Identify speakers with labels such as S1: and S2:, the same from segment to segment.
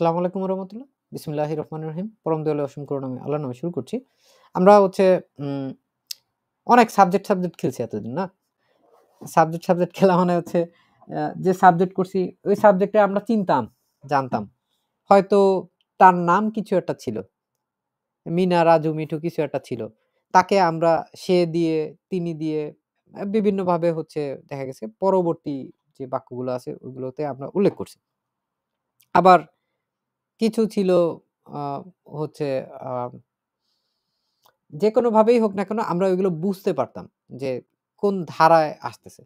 S1: আসসালামু আলাইকুম রহমতুল্লাহ বিসমিল্লাহ রহমান রহিম। পরম দয়ালু অসীম করুন আমি আল্লাহ নামে শুরু করছি। আমরা হচ্ছে অনেক সাবজেক্ট সাবজেক্ট খেলছি এতদিন, না? সাবজেক্ট সাবজেক্ট খেলা মানে হচ্ছে যে সাবজেক্ট করছি, ওই সাবজেক্টে আমরা চিনতাম, জানতাম। হয়তো তার নাম কিছু একটা ছিল। মিনা, রাজু, মিঠু কিছু একটা ছিল। তাকে আমরা সে দিয়ে, তিনি দিয়ে, বিভিন্নভাবে হচ্ছে দেখা গেছে, পরবর্তী যে বাক্যগুলো আছে ওইগুলোতে আমরা উল্লেখ করছি। আবার কিছু ছিল হচ্ছে যে কোনো ভাবেই হোক না কেন আমরা ওইগুলো বুঝতে পারতাম যে কোন ধারায় আসতেছে।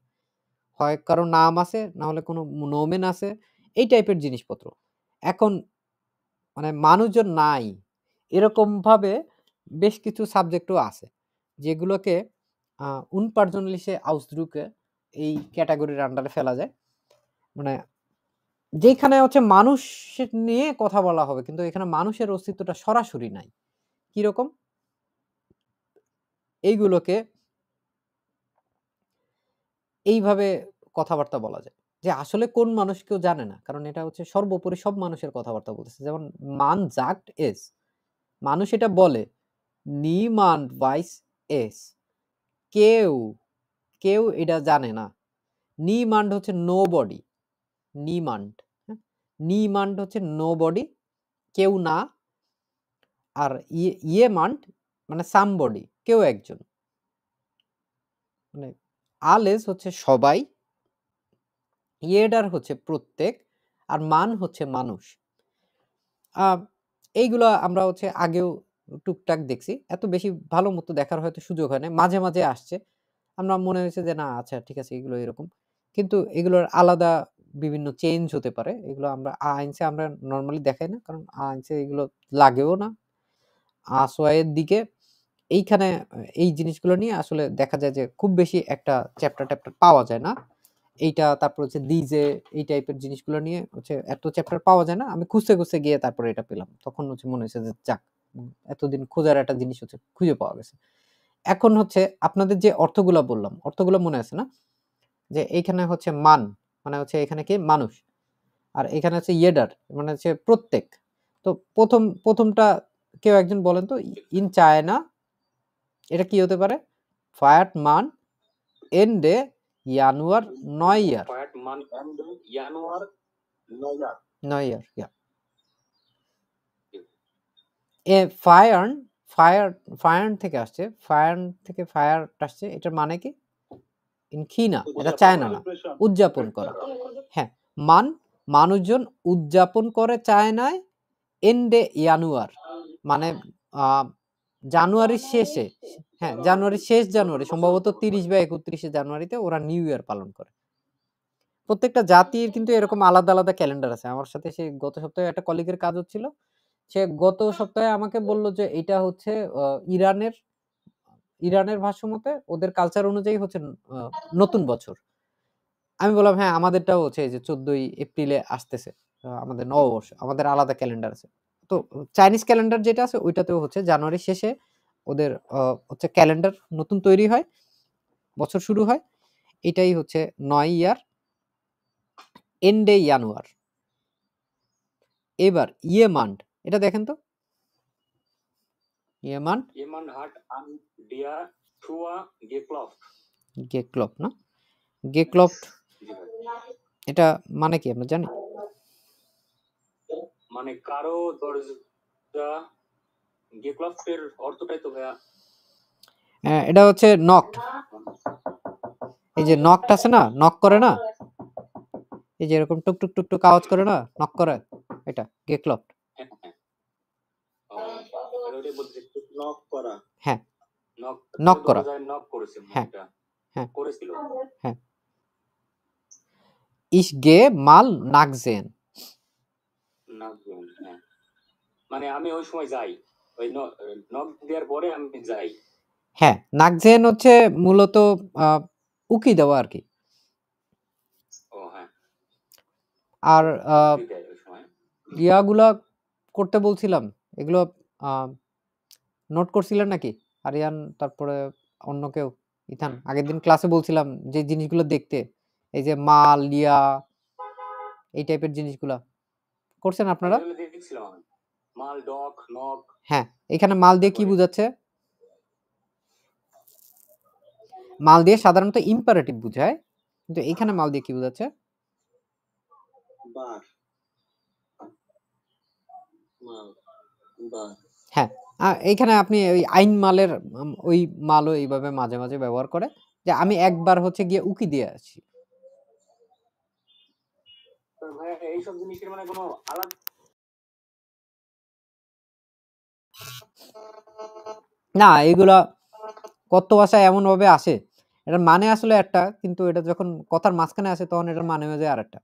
S1: হয় কারও নাম আছে, না হলে কোনো নোমেন আছে, এই টাইপের জিনিসপত্র। এখন মানে মানুষজন নাই, এরকম ভাবে বেশ কিছু সাবজেক্টও আছে, যেগুলোকে উনপার্জনলিশে আউসদ্রুকে এই ক্যাটাগরির আন্ডারে ফেলা যায়। মানে যেখানে হচ্ছে মানুষ নিয়ে কথা বলা হবে, কিন্তু এখানে মানুষের অস্তিত্বটা সরাসরি নাই। কীরকম এইগুলোকে এইভাবে কথাবার্তা বলা যায়। যে আসলে কোন মানুষ কেউ জানে না, কারণ এটা হচ্ছে সর্বোপরি সব মানুষের কথাবার্তা বলতেছে। যেমন মান জাক্ট এস। মানুষ এটা বলে নিমান্ড ভাইস এস। কেউ কেউ এটা জানে না। নি মান্ড হচ্ছে নো বডি নিমান্ড নিমান্ড হচ্ছে নো বডি কেউ না, আর ইয়ে ইয়ে মান্ড মানে সামবডি কেউ একজন। মানে আলেস হচ্ছে সবাই, ইয়েডার হচ্ছে প্রত্যেক, আর মান হচ্ছে মানুষ। এইগুলো আমরা হচ্ছে আগেও টুকটাক দেখছি। এত বেশি ভালো মতো দেখার হয়তো সুযোগ হয় না মাঝে মাঝে আসছে। আমরা মনে হয়েছে যে, না আচ্ছা ঠিক আছে, এগুলো এরকম। কিন্তু এগুলোর আলাদা বিভিন্ন চেঞ্জ হতে পারে। এগুলো আমরা আইনসে আমরা নর্মালি দেখাই না। কারণ আইনসে এগুলো লাগেও না। আসোয়ায়ের দিকে এইখানে এই জিনিসগুলো নিয়ে আসলে দেখা যায় যে খুব বেশি একটা চ্যাপ্টার ট্যাপ্টার পাওয়া যায় না। এইটা তারপর হচ্ছে দিজে এই টাইপের জিনিসগুলো নিয়ে হচ্ছে এত চ্যাপ্টার পাওয়া যায় না। আমি খুঁজতে খুঁজতে গিয়ে তারপরে এটা পেলাম। তখন হচ্ছে মনে হয়েছে যে যাক, এতদিন খোঁজার একটা জিনিস হচ্ছে খুঁজে পাওয়া গেছে। এখন হচ্ছে আপনাদের যে অর্থগুলো বললাম, অর্থগুলো মনে আছে না? যে এইখানে হচ্ছে মান। মানে হচ্ছে এখানে কি? মানুষ। আর এখানে হচ্ছে ইয়েডার মানে হচ্ছে প্রত্যেক। তো প্রথম প্রথমটা কেউ একজন বলেন তো ইন চায়না এটা কি হতে পারে? ফায়ার মান এন্ডে জানুয়ার নয় ইয়ার. নয় ইয়ার। ইয়া এ ফায়ার্ন ফায়ার ফায়ার্ন থেকে আসছে ফায়ার্ন থেকে ফায়ার আসছে এটার মানে কি? খিনা এটা চায়না না উদযাপন করা। হ্যাঁ মান মানুষজন উদযাপন করে চায় চায়নায় এন্ডে জানুয়ার মানে জানুয়ারির শেষে হ্যাঁ জানুয়ারির শেষ জানুয়ারি সম্ভবত তিরিশ বা একত্রিশে জানুয়ারিতে ওরা নিউ ইয়ার পালন করে। প্রত্যেকটা জাতির কিন্তু এরকম আলাদা আলাদা ক্যালেন্ডার আছে। আমার সাথে সে গত সপ্তাহে একটা কলিগের কাজ হচ্ছিল সে গত সপ্তাহে আমাকে বলল যে এটা হচ্ছে ইরানের ইরানের ভাষ্য মতে ওদের কালচার অনুযায়ী হচ্ছে নতুন বছর। আমি বললাম হ্যাঁ আমাদেরটাও হচ্ছে যে চোদ্দই এপ্রিলে আসতেছে আমাদের নববর্ষ, আমাদের আলাদা ক্যালেন্ডার আছে। তো চাইনিজ ক্যালেন্ডার যেটা আছে, ওইটাতেও হচ্ছে জানুয়ারি শেষে ওদের হচ্ছে ক্যালেন্ডার নতুন তৈরি হয়, বছর শুরু হয়। এটাই হচ্ছে নয় ইয়ার এন্ডে জানুয়ার এবার ইয়েমান্ড এটা দেখেন তো। ইয়েমান্ড
S2: Jemand hat an der Tür geklopft.
S1: গেক্লপ না গেক্লপ এটা মানে কি আমরা জানি?
S2: মানে কারও দরজা এর অর্থটাই তো ভাইয়া।
S1: হ্যাঁ, এটা হচ্ছে নকড এই যে নকট আছে না? নক করে না? এই যে এরকম টুক টুক টুক টুক আওয়াজ করে না? নক করে। এটা গেক্লপ
S2: হ্যাঁ,
S3: নক করা।
S1: হ্যাঁ
S2: করেছে
S1: হ্যাঁ, হ্যাঁ।
S2: করেছিল?
S1: ইস গে মাল নাকজেন
S2: হ্যাঁ। মানে আমি ওই সময় যাই। ওই নক দেওয়ার পরে আমি যাই।
S1: হ্যাঁ নাকজেন হচ্ছে মূলত উকি দেওয়া আর কি।
S2: ও হ্যাঁ।
S1: আর ইয়াগুলা করতে বলছিলাম। এগুলো নোট করছিলেন নাকি? আরিয়ান তারপরে অন্য কেউ ইথান। আগের দিন ক্লাসে বলছিলাম যে জিনিসগুলো দেখতে এই যে মাল লিয়া এই টাইপের জিনিসগুলা। করছেন আপনারা?
S2: মাল ডক নক
S1: হ্যাঁ এখানে মাল দিয়ে কি বোঝাচ্ছে? মাল দিয়ে সাধারণত ইম্পারেটিভ বোঝায় কিন্তু এখানে মাল দিয়ে কি বোঝাচ্ছে?
S3: বার। মাল বার।
S1: হ্যাঁ আ- এইখানে আপনি ওই আইন মালের ওই মালও এইভাবে মাঝে মাঝে ব্যবহার করে যে আমি একবার হচ্ছে গিয়ে উকি দিয়ে আসি।
S2: তো ভাইয়া এইসব জিনিসের মানে কোনো আলাদা
S1: না এগুলা কত ভাষায় এমন ভাবে আসে। এটার মানে আসলে একটা কিন্তু এটা যখন কথার মাঝখানে আসে তখন এটার মানে হয়ে যায় আরেকটা।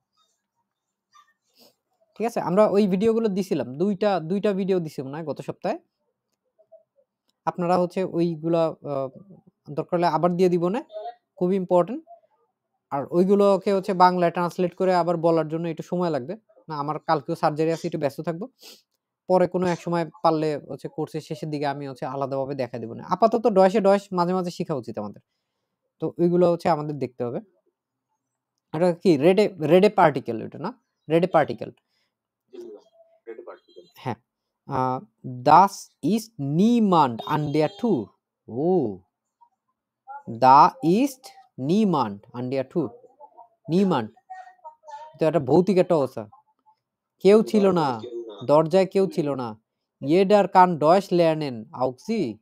S1: ঠিক আছে? আমরা ওই ভিডিওগুলো দিছিলাম। দুইটা দুইটা ভিডিও দিছিলাম না গত সপ্তাহে? আপনারা হচ্ছে ওইগুলা দরকার হলে আবার দিয়ে দিব না খুব ইম্পর্টেন্ট আর ওইগুলোকে হচ্ছে বাংলায় ট্রান্সলেট করে আবার বলার জন্য একটু সময় লাগবে। না, আমার কালকেও সার্জারি আছে, একটু ব্যস্ত থাকব। পরে কোনো এক সময় পারলে হচ্ছে কোর্সের শেষের দিকে আমি হচ্ছে আলাদাভাবে দেখা দেবো না। আপাতত ডয়েসে ডয়েস মাঝে মাঝে শেখা উচিত আমাদের। তো ওইগুলো হচ্ছে আমাদের দেখতে হবে। এটা কি রেডে রেডে পার্টিকেল এটা না? রেডে পার্টিকেল দাস ইস্ট নিমান্ড আন্ডিয়া টু ও। দা ইস্ট নিমান্ড, আন্ডিয়া টু। নিমান্ড। তো একটা ভৌতিক একটা অবস্থা। কেউ ছিল না। দরজায় কেউ ছিল না। ইয়েডার কান ডয়েস লেয়ানেন আউক্সি?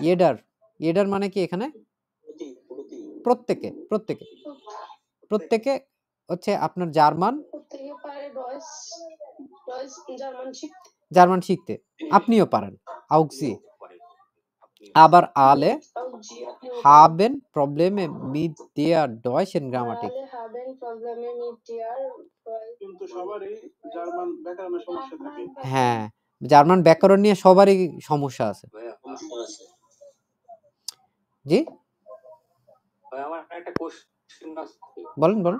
S1: ইয়েডার। ইয়েডার মানে কি এখানে?
S3: প্রতি প্রতি
S1: প্রত্যেকে প্রত্যেকে। প্রত্যেকে হচ্ছে আপনার জার্মান?
S4: জার্মান শিখতে।
S1: আপনিও পারেন। আউক্সি। আবার আলে
S4: Deutsch-
S5: কিন্তু সবারই জার্মান ব্যাকরণের সমস্যা থাকে।
S1: হ্যাঁ জার্মান ব্যাকরণ নিয়ে সবারই সমস্যা আছে। জি?
S2: ভাই আমার একটা কোশ্চেন আছে।
S1: বলেন বলেন।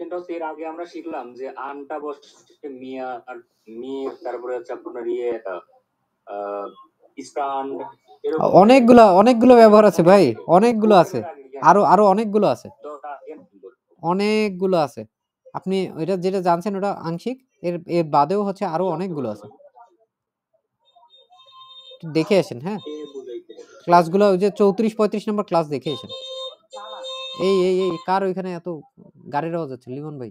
S2: কিন্তু হচ্ছে এর আগে আমরা শিখলাম যে আনটা বসছে মিয়া আর মির তারপরে হচ্ছে আপনার ইয়ে আহ,
S1: অনেকগুলো অনেকগুলো ব্যবহার আছে ভাই অনেকগুলো আছে। আরও আরও অনেকগুলো আছে। অনেকগুলো আছে। আপনি ওইটা যেটা জানছেন ওটা আংশিক এর এর বাদেও হচ্ছে আরও অনেকগুলো আছে। দেখে আসেন হ্যাঁ? ক্লাসগুলো ওই যে চৌত্রিশ পঁয়ত্রিশ নম্বর ক্লাস দেখে আসেন। এই এই এই, কার ওইখানে এত গাড়ির আওয়াজ হচ্ছে? লিমন ভাই।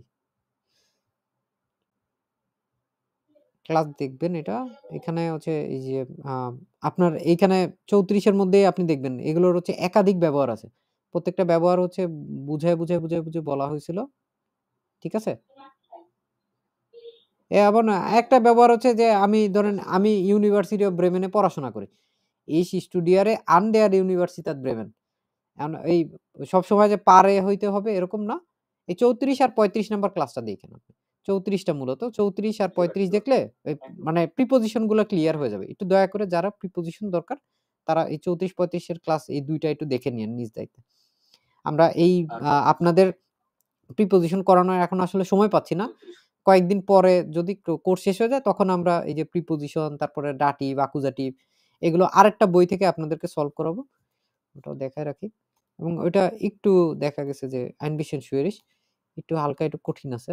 S1: ক্লাস দেখবেন এটা। এখানে হচ্ছে এই যে আপনার এইখানে চৌত্রিশের মধ্যে আপনি দেখবেন। এগুলোর হচ্ছে একাধিক ব্যবহার আছে। প্রত্যেকটা ব্যবহার হচ্ছে বুঝায় বুঝায় বুঝায় বুঝে বলা হয়েছিল। ঠিক আছে? এ আবার না, একটা ব্যবহার হচ্ছে যে, আমি ধরেন আমি ইউনিভার্সিটি অফ ব্রেমেনে পড়াশোনা করি। এই স্টুডিয়ারে আন্ডেয়ার ইউনিভার্সিটি ব্রেমেন এই সবসময় যে পারে হইতে হবে এরকম না। এই চৌত্রিশ আর পঁয়ত্রিশ নাম্বার ক্লাসটা দেখেন আপনি। চৌত্রিশটা মূলত চৌত্রিশ আর পঁয়ত্রিশ দেখলে মানে প্রিপোজিশনগুলো ক্লিয়ার হয়ে যাবে। একটু দয়া করে যারা প্রিপোজিশন দরকার তারা এই চৌত্রিশ পঁয়ত্রিশের ক্লাস এই দুইটা একটু দেখে নিন নিজ দায়িত্বে। আমরা এই আহ, আপনাদের প্রিপোজিশন করানোর এখন আসলে সময় পাচ্ছি না। কয়েকদিন পরে যদি কোর্স শেষ হয়ে যায় তখন আমরা এই যে প্রিপোজিশন তারপরে ডাটিভ আকুজাটিভ এগুলো আরেকটা বই থেকে আপনাদেরকে সলভ করাবো। ওটাও দেখায় রাখি। এবং ওইটা একটু দেখা গেছে যে আইনবিশন সুয়েরিশ একটু হালকা, একটু কঠিন আছে।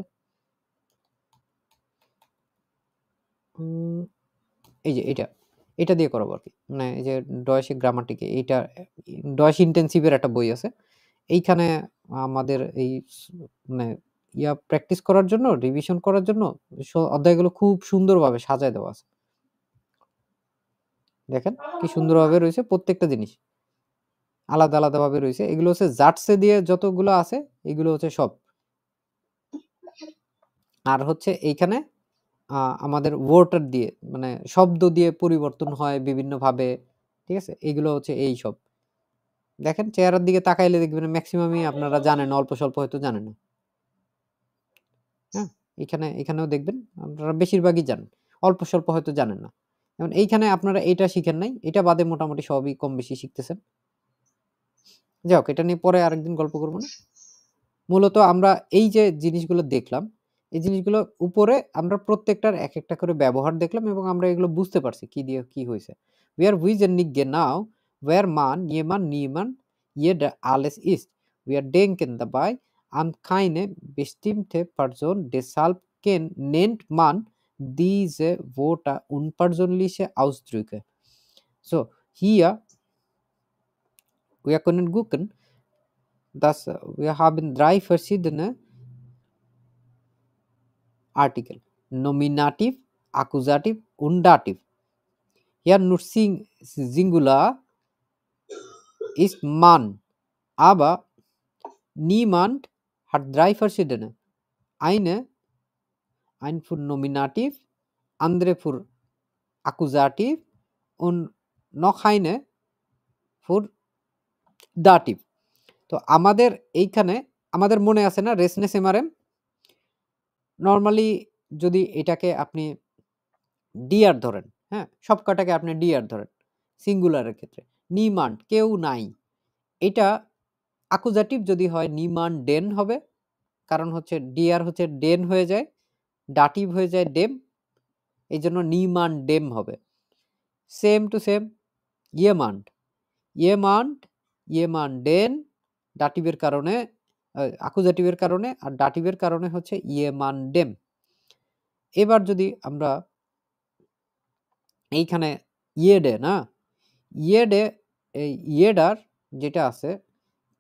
S1: এই যে এটা এটা দিয়ে করাবো আর কি মানে এই যে ডয়েসে গ্রামাটিকে এইটা ডয়েস ইন্টেন্সিভের একটা বই আছে। এইখানে আমাদের এই মানে ইয়া প্র্যাকটিস করার জন্য রিভিশন করার জন্য অধ্যায়গুলো খুব সুন্দরভাবে সাজায় দেওয়া আছে। দেখেন কি সুন্দরভাবে রয়েছে প্রত্যেকটা জিনিস। আলাদা আলাদা ভাবে রয়েছে। এগুলো হচ্ছে জাটসে দিয়ে যতগুলো আছে, এগুলো হচ্ছে সব। আর হচ্ছে এইখানে আমাদের ওয়াটার দিয়ে মানে শব্দ দিয়ে পরিবর্তন হয় বিভিন্ন ভাবে ঠিক আছে? এগুলো হচ্ছে এই সব। দেখেন, চেহারার দিকে তাকাইলে দেখবেন ম্যাক্সিমামই আপনারা জানেন, অল্প স্বল্প হয়তো জানেন না। হ্যাঁ এখানে, এখানেও দেখবেন, আপনারা বেশিরভাগই জানেন, অল্প স্বল্প হয়তো জানেন না। যেমন এইখানে আপনারা এটা শিখেন নাই, এটা বাদে মোটামুটি সবই কম বেশি শিখতেছেন। যাক এটা নিয়ে পরে আরেকদিন গল্প করব না। মূলত আমরা এই যে জিনিসগুলো দেখলাম, এই জিনিসগুলো উপরে আমরা প্রত্যেকটার এক একটা করে ব্যবহার দেখলাম এবং আমরা এগুলো বুঝতে পারছি কি দিয়ে কি হয়েছে। উই আর উইজ এন নিগে নাও ওয়ার মান ইয়ে মান নি মান ইয়ে আলেস ইস্ট। উই আর ডেং কেন দ্য বাই আম খাইনে বিস্টিম থে পারজন ডে সাল কেন নেন্ট মান দি যে ভোটা উন পারজন লিসে আউস দ্রুকে সো হিয়া können gucken, dass äh, wir haben drei verschiedene Artikel. Nominativ, Akkusativ und Dativ. Hier nur Sing Singular ist man, aber niemand hat drei verschiedene. Eine, ein für Nominativ, andere für Akkusativ und noch eine für Dativ. তো আমাদের এইখানে, আমাদের মনে আছে না, রেসনেস MRM? Normally যদি এটাকে আপনি ডিআর ধরেন হ্যাঁ? সব কটাকে আপনি ডিআর ধরেন সিঙ্গুলারের ক্ষেত্রে। নিমান্ড কেউ নাই। এটা আকুজাটিভ যদি হয়, নিমান ডেন হবে, কারণ হচ্ছে ডিআর হচ্ছে ডেন হয়ে যায় ডাটিভ হয়ে যায় ডেম এই জন্য নিমান ডেম হবে। সেম টু সেম ইয়েমান্ড ইয়েমান্ড ইয়েমান ডেন ডাটিভের কারণে আকুজাটিভের কারণে আর ডাটিভের কারণে হচ্ছে ইয়েমান ডেম। এবার যদি আমরা এইখানে ইয়েডে না? ইয়েডে এই ইয়েডার যেটা আছে,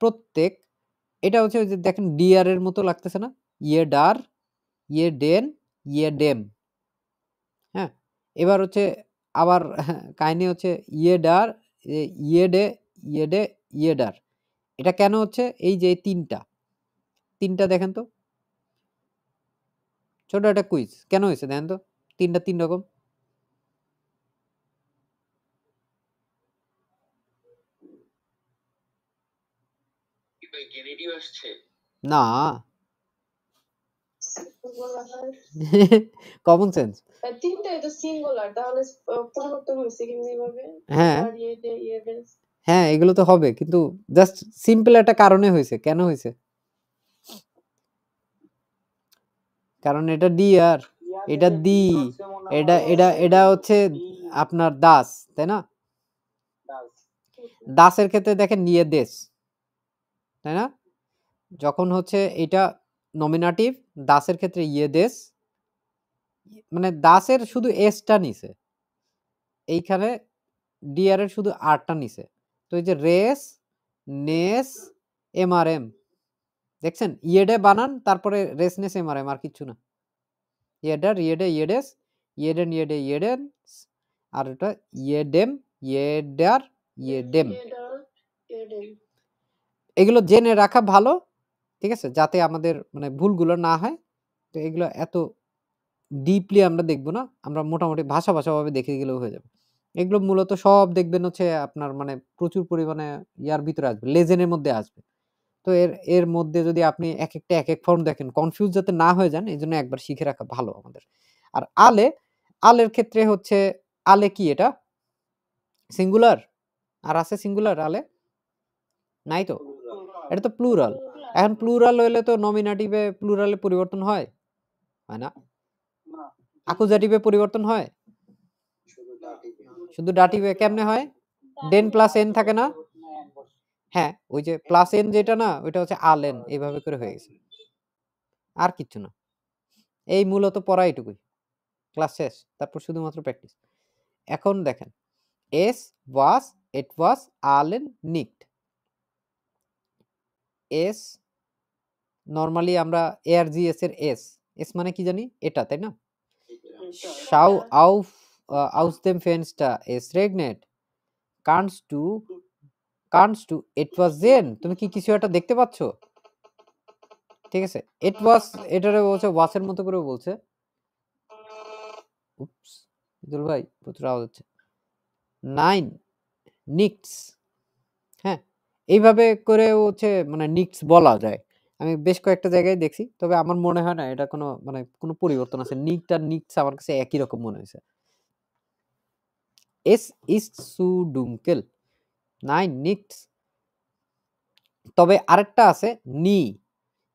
S1: প্রত্যেক, এটা হচ্ছে যে দেখেন ডিআর এর মতো লাগতেছে না? ইয়েডার ইয়েডেন ইয়েডেম হ্যাঁ? এবার হচ্ছে আবার কাহিনী হচ্ছে ইয়েডার ইয়েডে ইয়েডে ইয়েডার। এটা কেন হচ্ছে? এই যে তিনটা। তিনটা দেখেন তো। ছোট একটা কুইজ কেন হয়েছে দেখেন তো? তিনটা তিন রকম। না। কমন সেন্স
S4: তিনটাই তো সিঙ্গুলার তাহলে পরিবর্তন হয়েছে
S1: হ্যাঁ। হ্যাঁ এগুলো তো হবে। কিন্তু জাস্ট সিম্পল একটা কারণে হয়েছে। কেন হয়েছে? কারণ এটা ডি আর, এটা দি এটা এটা এটা হচ্ছে আপনার দাস, তাই না? দাসের ক্ষেত্রে দেখেন নিয়ে দেশ, তাই না? যখন হচ্ছে এটা নমিনাটিভ দাসের ক্ষেত্রে ইয়ে দেশ মানে দাসের শুধু এসটা নিছে। এইখানে ডিআর এর শুধু আরটা নিছে। তো এই যে রেস, নেস, এমআরএম। দেখছেন? ইয়েডে বানান, তারপরে রেসনেস এমআরএম, আর কিচ্ছু না। ইয়েডার ইয়েডে, ইয়েডেস, ইয়েডেন, ইয়েডে, ইয়েডেন আর এটা ইয়েডেম, ইয়েডার, ইয়েডেম। এগুলো জেনে রাখা ভালো, ঠিক আছে? যাতে আমাদের মানে ভুলগুলো না হয়। তো এগুলো এত ডিপলি আমরা দেখব না, আমরা মোটামুটি ভাষা ভাষাভাবে দেখে গেলেও হয়ে যাবে। এগুলো মূলত সব দেখবেন হচ্ছে আপনার মানে প্রচুর পরিমাণে ইয়ার ভিতরে আসবে লেজেনের মধ্যে আসবে। তো এর এর মধ্যে যদি আপনি এক একটা এক এক ফর্ম দেখেন কনফিউজ যাতে না হয়ে যান এই জন্য একবার শিখে রাখা ভালো আমাদের। আর আলে আলের ক্ষেত্রে হচ্ছে আলে কি এটা? সিঙ্গুলার আর আছে সিঙ্গুলার আলে? নাই তো? এটা তো প্লুরাল এখন প্লুরাল হইলে তো নমিনাটিভে প্লুরালে পরিবর্তন হয় হয় না?
S5: না।
S1: আকুজাটিভে পরিবর্তন হয়? শুধু ডাটিভে কেমনে হয়? ডেন প্লাস এন থাকে না? হ্যাঁ ওই যে প্লাস এন যেটা না ওইটা হচ্ছে আল এন এইভাবে করে হয়ে গেছে। আর কিচ্ছু না। এই মূলত পড়া এইটুকুই। ক্লাস শেষ তারপর শুধুমাত্র প্র্যাকটিস এখন দেখেন এস ওয়াস ইট ওয়াস আল এন নিকড এস নর্মালি আমরা এআরজিএস এর এস এস মানে কি জানি? এটা তাই না? Schau auf äh, aus dem Fenster. Es regnet. Kannst du kannst du etwas sehen? তুমি কি কিছু একটা দেখতে পাচ্ছ? ঠিক আছে it was এটারে বলছে ওয়াসের মতো করে বলছে উপস ইদুল ভাই প্রচুর আওয়াজ হচ্ছে নাইন নিক্স হ্যাঁ এইভাবে করে হচ্ছে মানে নিক্স বলা যায় আমি বেশ কয়েকটা জায়গায় দেখছি তবে আমার মনে হয় না এটা কোনো মানে কোনো পরিবর্তন আছে নিকট নিক্স আমার কাছে একই রকম মনে হয়েছে এস ইস সু ডুমকেল নাই নিক্স তবে আরেকটা আছে নি।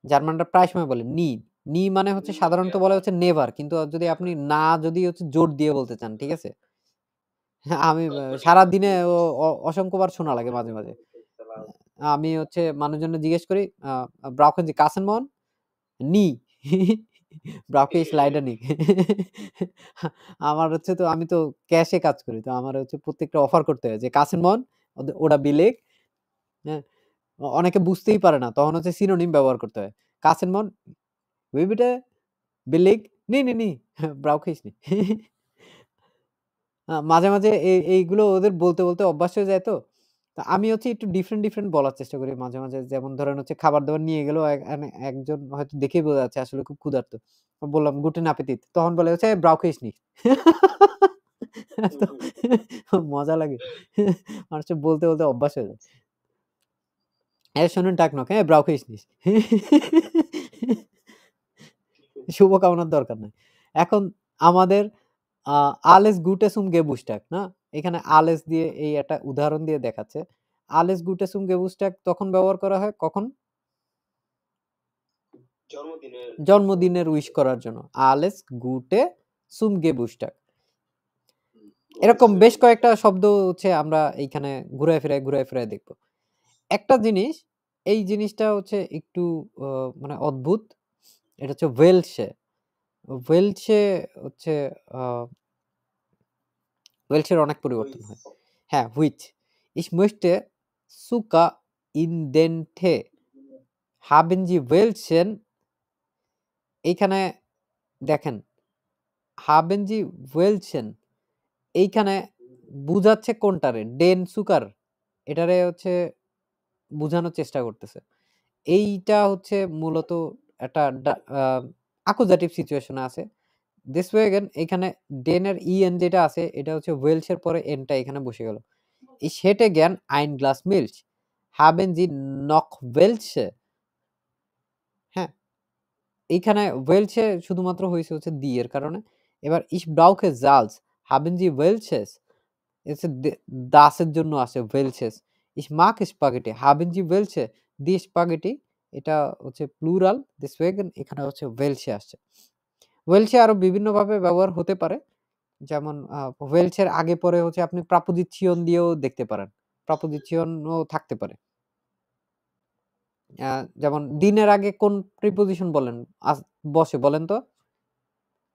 S1: জার্মানরা প্রায় সময় বলে নি। নি মানে হচ্ছে সাধারণত বলে হচ্ছে নেভার। কিন্তু যদি আপনি না যদি হচ্ছে জোর দিয়ে বলতে চান ঠিক আছে? হ্যাঁ, আমি সারা দিনে অসংখ্যবার শোনা লাগে মাঝে মাঝে। আমি হচ্ছে মানুষজনের জিজ্ঞেস করি ব্রাউকেন জি কাসেন মোহন নি। ব্রাউকিশ লাইডার নিক আমার হচ্ছে তো আমি তো ক্যাশে কাজ করি। তো আমার হচ্ছে প্রত্যেকটা অফার করতে হয় যে কাসের মন ওটা বিলেক। হ্যাঁ? অনেকে বুঝতেই পারে না তখন হচ্ছে সিনোনিম ব্যবহার করতে হয়। কাসের মন বিবিটা বিলেক? নি নি নি। ব্রাউকিশ নি। মাঝে, মাঝে এই এইগুলো ওদের বলতে, বলতে অভ্যাস হয়ে যায় তো। তো আমি হচ্ছে একটু ডিফারেন্ট, ডিফারেন্ট বলার চেষ্টা করি মাঝে, মাঝে। যেমন ধরেন হচ্ছে খাবার-দাবার নিয়ে গেল এক এনে একজন হয়তো দেখেই বোঝা যাচ্ছে আসলে খুব ক্ষুধার্ত। বললাম "গুটেন অ্যাপেটিট" তখন বলে হচ্ছে "ব্রাউকিশ নি" তো মজা লাগে। মানুষের বলতে, বলতে অভ্যাস হয়ে যায়। "হ্যাঁ, শোনেন টাকনক, হ্যাঁ, ব্রাউ ব্রাউকিশ নিস" শুভকামনার দরকার নাই। এখন আমাদের আ "Alles Gute zum Geburtstag" না? এখানে আলেস দিয়ে এই একটা উদাহরণ দিয়ে দেখাচ্ছে। আলেস zum Geburtstag" তখন ব্যবহার করা হয় কখন?
S3: জন্মদিনের
S1: উইশ করার জন্য। আলেস গুটে সুম Geburtstag" এরকম বেশ কয়েকটা শব্দ হচ্ছে আমরা এইখানে ঘুরায় ফিরায়, ঘুরায় ফিরায় দেখব। একটা জিনিস, এই জিনিসটা হচ্ছে একটু মানে অদ্ভুত। এটা হচ্ছে ওয়েলশে। ওয়েলশে হচ্ছে ওয়েলশের অনেক পরিবর্তন হয়। হ্যাঁ হুইচ ইস মুইস্টে সুকা ইন দেনথে হাবেন জি ওয়েলসেন এইখানে দেখেন হাবেন জি ওয়েলসেন এইখানে বুঝাচ্ছে কোনটারে? ডেন সুকার এটারে হচ্ছে বোঝানোর চেষ্টা করতেছে। এইটা হচ্ছে মূলত একটা আকুজাটিভ সিচুয়েশনে আছে। দিস ওয়ে এগেন এখানে ডেনের এন যেটা আছে, এটা হচ্ছে ওয়েলসের পরে এনটা এখানে বসে গেল। ই সেটে গেন আইন গ্লাস মিল্ক হাবেন জি নক ওয়েলস হ্যাঁ। এইখানে ওয়েলসে শুধুমাত্র হয়েছে হচ্ছে দিয়ের কারণে। এবার ইস ব্রাউকে জালস হাবেন জি ওয়েলসেস এসে দাসের জন্য আছে ওয়েলসেস ইস মাক স্পাগেটি হাবেন জি ওয়েলসে দি স্পাগেটি এটা হচ্ছে প্লুরাল দিস ওয়েগেন এখানে হচ্ছে ওয়েলসে আসছে। ওয়েলশে আরও বিভিন্নভাবে ব্যবহার হতে পারে। যেমন আ ওয়েলশের আগে পরে হচ্ছে আপনি প্রাপোজিশন দিয়েও দেখতে পারেন। প্রাপোজিশনও থাকতে পারে। যেমন দিনের আগে কোন প্রিপোজিশন বলেন বসে বলেন তো?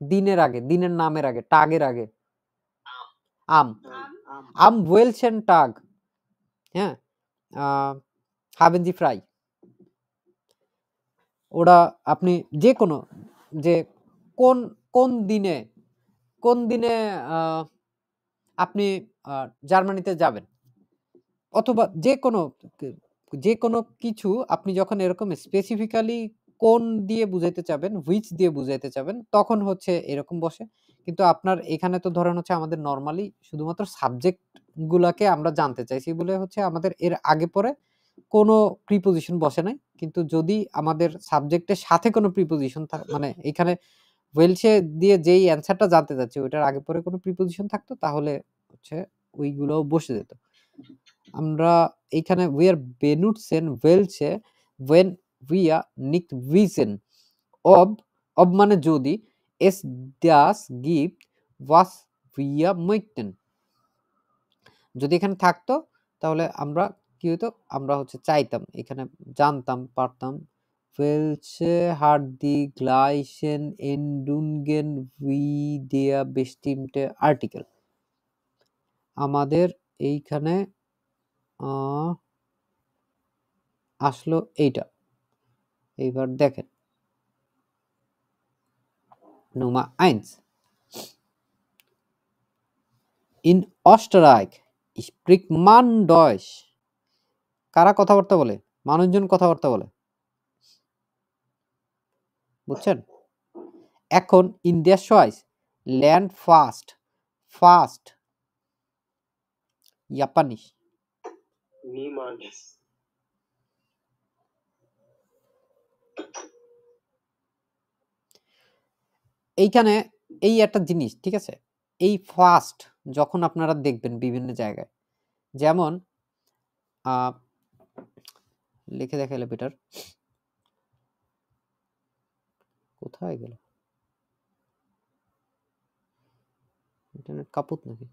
S1: দিনের আগে, দিনের নামের আগে, টাগের আগে। আম।
S3: আম
S1: welchen Tag? হ্যাঁ? Sie frei? ওরা আপনি যে কোনো যে কোন, কোন দিনে, কোন দিনে আপনি জার্মানিতে যাবেন? অথবা যে কোনো যে কোনো কিছু আপনি যখন এরকম স্পেসিফিক্যালি কোন দিয়ে বুঝাইতে চাবেন, which দিয়ে বুঝাইতে চাবেন তখন হচ্ছে এরকম বসে। কিন্তু আপনার এখানে তো ধরেন হচ্ছে আমাদের নর্মালি শুধুমাত্র সাবজেক্ট গুলাকে আমরা জানতে চাইছি বলে হচ্ছে আমাদের এর আগে পরে কোনো প্রিপোজিশন বসে নাই। কিন্তু যদি আমাদের সাবজেক্টের সাথে কোনো প্রিপোজিশন থা মানে এখানে ওয়েলশে দিয়ে যেই অ্যান্সারটা জানতে চাচ্ছি ওইটার আগে পরে কোনো প্রিপোজিশন থাকতো তাহলে হচ্ছে ওইগুলোও বসে যেত। আমরা এইখানে "Wir benutzen welche, wenn wir nicht wissen, অব ob মানে যদি "es das gibt, was wir möchten" যদি এখানে থাকতো তাহলে আমরা কি হইতো? আমরা হচ্ছে চাইতাম। এখানে জানতাম, পারতাম। ফেলছে হার্দি, গ্লাইসেন, এন্ডুনগেন উই দেয়া বেস্টিমটে আর্টিকেল আমাদের এইখানে আসলো এইটা। এইবার দেখেন। নোমা আইনস ইন অস্টারাইক স্প্রিক মান ডয়েস কারা কথাবার্তা বলে? মানুষজন কথাবার্তা বলে। বুঝছেন? এখন "In der ল্যান্ড fast" Japanisch.
S3: niemand
S1: এইখানে এই একটা জিনিস, ঠিক আছে? এই ফাস্ট যখন আপনারা দেখবেন বিভিন্ন জায়গায়। যেমন লিখে দেখাইলে বেটার। কোথায় গেল? ইন্টারনেট কাপুত নাকি?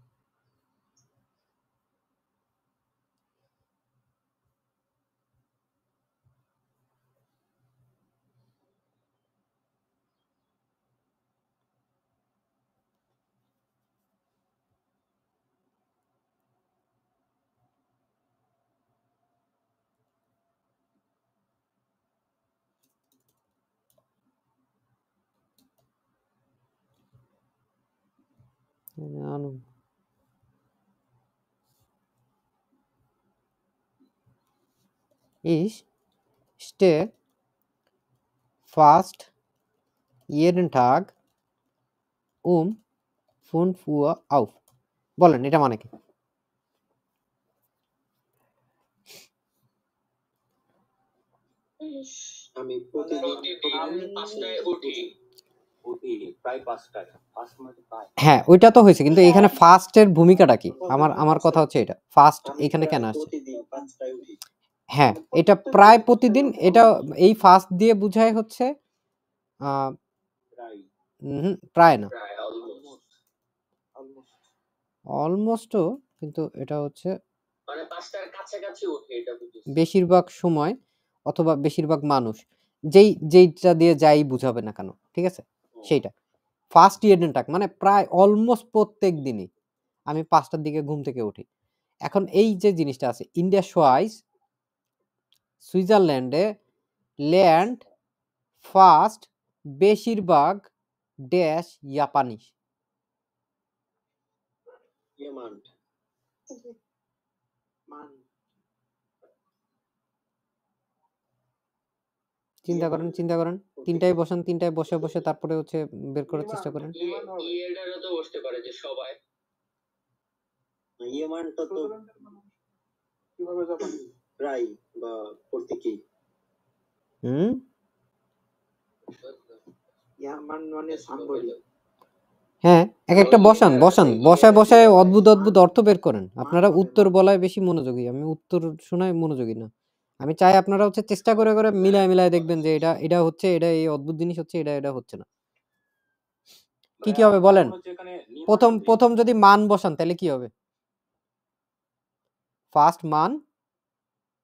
S1: Keine Ahnung. Ich stehe fast jeden Tag um 5 Uhr auf. বলেন এটা মানে কি
S3: আমি প্রতিদিন
S2: আমি
S3: পাঁচটায় উঠি
S1: হ্যাঁ ওইটা তো হয়েছে কিন্তু এখানে ফাস্টের ভূমিকাটা কি? আমার আমার কথা হচ্ছে এটা।
S3: আমি
S1: এখানে কেন আসছে? হ্যাঁ এটা প্রায় প্রতিদিন এটা এই ফাস্ট দিয়ে বোঝায় হচ্ছে
S3: প্রায়।
S1: না।
S3: অলমোস্ট অলমোস্ট
S1: অলমোস্টও কিন্তু এটা হচ্ছে
S3: মানে
S1: বেশিরভাগ সময় অথবা বেশিরভাগ মানুষ যেই যেইটা দিয়ে যাই বুঝাবে না কেন ঠিক আছে? সেইটা। ফার্স্ট ইয়ার টাক মানে প্রায় অলমোস্ট প্রত্যেক দিনই আমি পাঁচটার দিকে ঘুম থেকে উঠি। এখন এই যে জিনিসটা আছে ইন্ডিয়া সোয়াইজ সুইজারল্যান্ডে ল্যান্ড ফার্স্ট বেশিরভাগ ড্যাশ জাপানিজ
S3: ইয়েমান্ট মান
S1: চিন্তা করেন চিন্তা করেন। তিনটায় বসান তিনটায় বসে বসে তারপরে হচ্ছে বের করার চেষ্টা করেন।
S3: ইয়েডারও তো বসতে পারে যে সবাই। ইয়েমানটা তো
S5: সুইজারল্যান্ডের কীভাবে যাবেন
S3: প্রায় বা প্রত্যেকেই।
S1: হুম?
S3: ইয়ামান মানে
S1: হ্যাঁ এক একটা বসান বসান বসায় বসায় অদ্ভুত অদ্ভুত অর্থ বের করেন। আপনারা উত্তর বলায় বেশি মনোযোগী আমি উত্তর শোনায় মনোযোগী না। আমি চাই আপনারা হচ্ছে চেষ্টা করে করে মিলায় মিলায় দেখবেন যে এটা এটা হচ্ছে, এটা এই অদ্ভুত জিনিস হচ্ছে, এটা এটা হচ্ছে না। কি কি হবে বলেন? প্রথম প্রথম যদি মান বসান তাহলে কি হবে? ফার্স্ট মান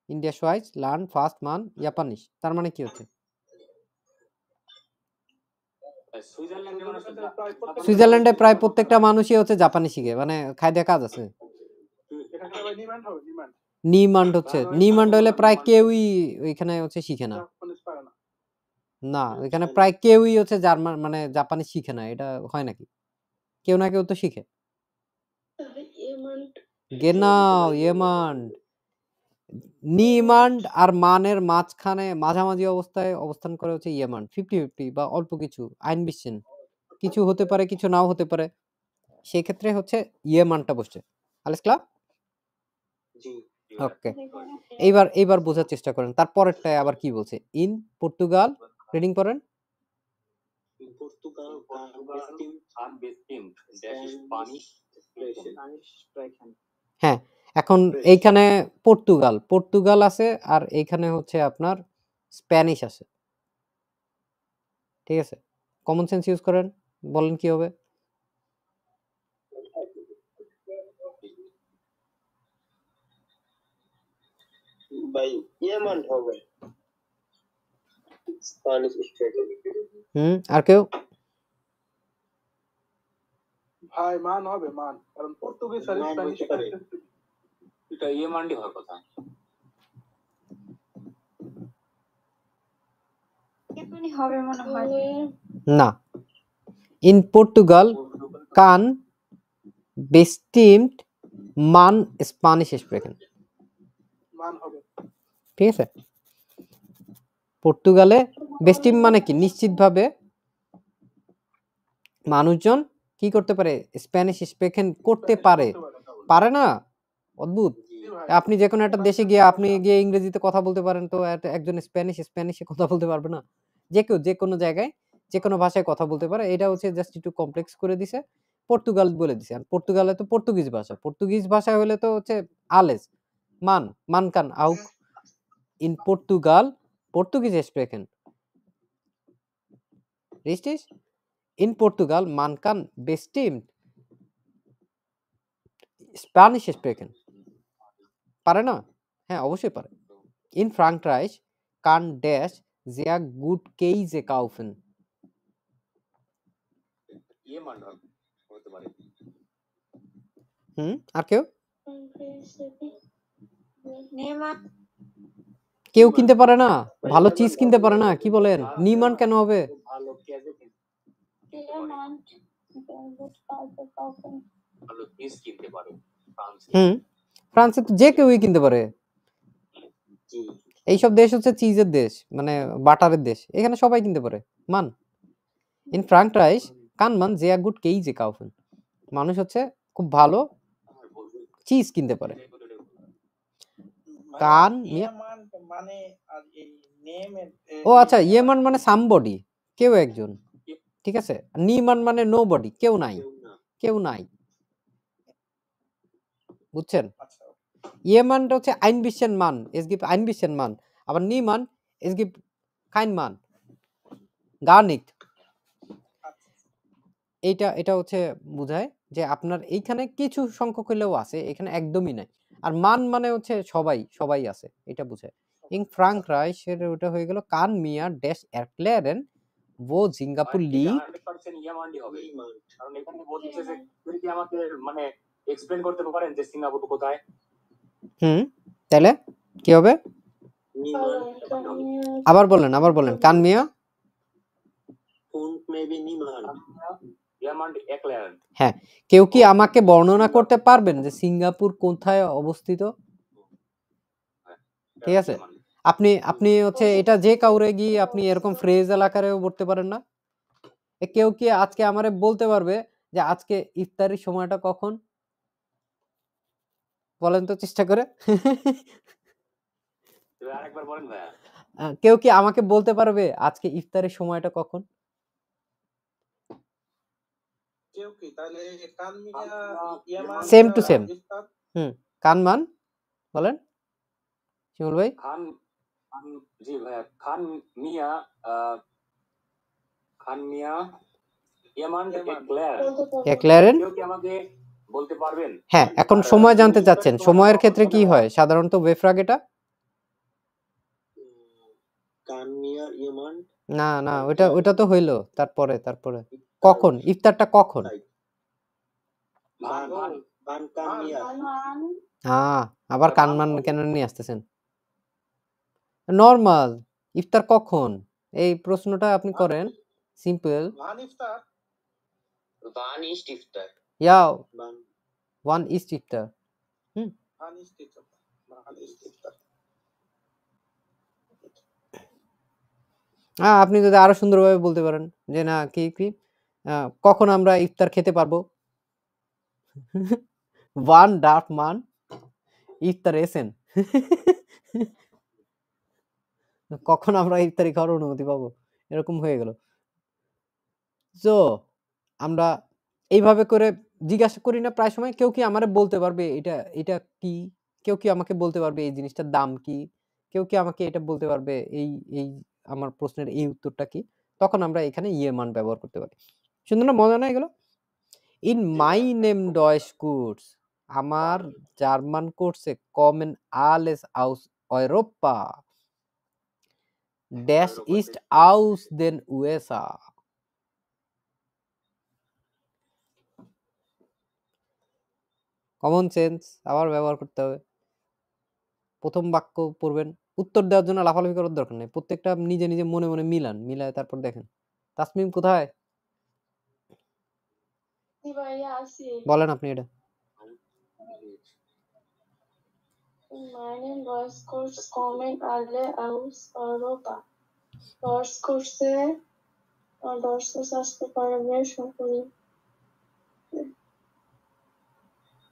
S1: ইন্ডিয়া সোয়াইজ লার্ন ফার্স্ট মান জাপানিস তার মানে কি হচ্ছে?
S2: সুইজারল্যান্ডে
S5: প্রায়
S1: প্রত্যেকটা মানুষই হচ্ছে জাপানি শিখে মানে খাইদে কাজ আছে। নিমান্ড হচ্ছে। নিমান্ড হলে প্রায় কেউই ওইখানে হচ্ছে শিখে না।
S5: না।
S1: ওইখানে প্রায় কেউই হচ্ছে জার্মান মানে জাপানি শিখে না এটা হয় নাকি? কেউ না কেউ তো শিখে। গেনাও ইয়েমান্ড নিমান্ড আর মানের মাঝখানে মাঝামাঝি অবস্থায় অবস্থান করে হচ্ছে ইয়েমান্ড ফিফটি ফিফটি বা অল্প কিছু আইন বিচ্ছেন কিছু হতে পারে কিছু নাও হতে পারে। সেই ক্ষেত্রে হচ্ছে ইয়েমানটা বসছে। আলেস ক্লাব?
S3: জি।
S1: ওকে। এইবার এইবার বোঝার চেষ্টা করেন। তারপরেরটায় আবার কি বলছে? ইন পর্তুগাল রিডিং করেন
S2: স্পেশাল
S1: হ্যাঁ এখন এইখানে পর্তুগাল পর্তুগাল আছে আর এইখানে হচ্ছে আপনার স্প্যানিশ আছে। ঠিক আছে? কমন সেন্স ইউজ করেন বলেন কি হবে?
S3: ভাই ইয়েমান হবে। স্প্যানিশ স্টেট
S1: হুম আর কেউ?
S5: ভাই মান হবে মান। কারণ পর্তুগিজ আর স্প্যানিশ
S2: এটা ইয়েমান্ডি হওয়ার কথা।
S6: হবে মনে হয়।
S1: না। ইন পর্তুগাল কান bestimmt মান স্প্যানিশ স্প্রেকেন
S5: মান হবে।
S1: ঠিক আছে? পর্তুগালে বেস্টিম মানে কি? নিশ্চিতভাবে মানুষজন কি করতে পারে? স্প্যানিশ স্পেকেন করতে পারে। পারে না? অদ্ভুত। আপনি যে কোনো একটা দেশে গিয়ে, আপনি গিয়ে ইংরেজিতে কথা বলতে পারেন তো একজন স্প্যানিশ স্প্যানিশে কথা বলতে পারবে না। যে কেউ যে কোনো জায়গায়, যে কোনো ভাষায় কথা বলতে পারে। এটা হচ্ছে জাস্ট একটু কমপ্লেক্স করে দিছে। পর্তুগাল বলে দিছে। আর পর্তুগালে তো পর্তুগিজ ভাষা। পর্তুগিজ ভাষা হলে তো হচ্ছে আলেস। মান মানকান আউক। ইন পর্তুগাল পর্তুগিজ স্প্রেকেন Richtig? In Portugal man kann bestimmt Spanisch sprechen. পারে না হ্যাঁ অবশ্যই পারে ইন ফ্রাঙ্করাইচ কান dash sehr gut Käse kaufen
S2: ইয়ে মান্ড হতে পারে
S1: হুম আর কেউ
S6: নেমান
S1: কেউ কিনতে পারে না ভালো চিজ কিনতে পারে না কি বলেন? নিমান কেন হবে? হুম ফ্রান্সে তো যে কেউই কিনতে পারে। এইসব দেশ হচ্ছে চিজের দেশ মানে বাটারের দেশ এখানে সবাই কিনতে পারে। মান ইন ফ্রাঙ্করাইস কান মান sehr gut Käse kaufen মানুষ হচ্ছে খুব ভালো চিজ কিনতে পারে। কান
S7: মানে
S1: মিয়া-
S7: ইয়ামান মানে আর এই নেমের
S1: ও আচ্ছা ইয়েমান মানে সামবডি কেউ একজন। ঠিক আছে? নিমান মানে নো বডি কেউ নাই।
S3: কেউ
S1: নাই। বুঝছেন?
S7: আচ্ছা
S1: ইয়েমানটা হচ্ছে আইন বিশেন মান এস গিপ আইন বিশেন মান। আবার নিমান এস গিপ কাইন মান। গা নিক্ট
S7: আচ্ছা।
S1: এইটা এটা হচ্ছে বোঝায় যে আপনার এইখানে কিছু সংখ্যক হলেও আছে এখানে একদমই নাই। আর মান মানে হচ্ছে সবাই সবাই আছে এটা বোঝায়। ইন ফ্রাঙ্করাইস এর ওটা হয়ে গেল কান মিয়া ড্যাশ এরক্লেরেন ও সিঙ্গাপুর
S2: আর
S1: লিগ।
S2: ইয়ামান্ডি হবে। কারণ এখানে বলতেছে যে তুমি কি আমাকে মানে এক্সপ্লেন করতে পারেন যে সিঙ্গাপুর কোথায়?
S1: হুম তাহলে কি হবে? আবার বলেন আবার বলেন কান মিয়া?
S2: একলেন
S1: কেউ কি আমাকে বর্ণনা করতে পারবেন যে সিঙ্গাপুর কোথায় অবস্থিত? ঠিক আছে। আপনি আপনি হচ্ছে এটা যে কাউরে গিয়ে আপনি এরকম ফ্রেজ এলাকারেও পড়তে পারেন না। এ কেউ কি আজকে আমারে বলতে পারবে যে আজকে ইফতারির সময়টা কখন? বলেন তো চেষ্টা করে। কেউ কি আমাকে বলতে পারবে আজকে ইফতারের সময়টা কখন? Same to same.
S7: ইফতার?
S1: কানমান বলেন। শিমুল ভাই?
S2: জি ভাইয়া খান মিয়া খান মিয়া আমাকে বলতে পারবেন?
S1: হ্যাঁ এখন সময় জানতে চাচ্ছেন। সময়ের ক্ষেত্রে কি হয়? সাধারণত বেফরাগ এটা? না না ওইটা ওইটা তো হইল তারপরে তারপরে। কখন? ইফতারটা কখন? হ্যাঁ আবার কানমান কেন নিয়ে আসতেছেন? নর্মাল ইফতার কখন? এই প্রশ্নটা আপনি করেন। সিম্পল
S7: ইফতার?
S3: বান ইস্ট ইফতার
S1: ইয়া ওয়ান ইস্ট ইফতার
S7: ভান ইফতার ভান ইফতার
S1: হ্যাঁ আপনি যদি আরও সুন্দরভাবে বলতে পারেন যে না কি কি? কখন আমরা ইফতার খেতে পারব? ওয়ান ডার্ট মান ইফতার এসেন। কখন আমরা ইফতারি খাওয়ার অনুমতি পাবো? এরকম হয়ে গেল। তো আমরা এইভাবে করে জিজ্ঞাসা করি না প্রায় সময় কেউ কি আমারে বলতে পারবে এটা এটা কি? কেউ কি আমাকে বলতে পারবে এই জিনিসটার দাম কি? কেউ কি আমাকে এটা বলতে পারবে এই এই আমার প্রশ্নের এই উত্তরটা কি? তখন আমরা এখানে ইয়ে মান ব্যবহার করতে পারি। সুন্দর না? মজা না এগুলো? ইন মাই নেম ডয়েস কোর্স আমার জার্মান কোর্সে কমেন আলেস আউস ইউরোপা ড্যাশ ইস্ট আউস দেন উএসা কমন সেন্স আবার ব্যবহার করতে হবে। প্রথম বাক্য পড়বেন উত্তর দেওয়ার জন্য লাফালাফি করার দরকার নেই। প্রত্যেকটা নিজে নিজে মনে মনে মিলান মিলায় তারপর দেখেন। তাসমিম কোথায়? বলেন আপনি এটা।
S4: Meine Deutschkurs kommen alle aus Europa. Voice Deutschkurse Deutschkurs আসতে পারবে সকলে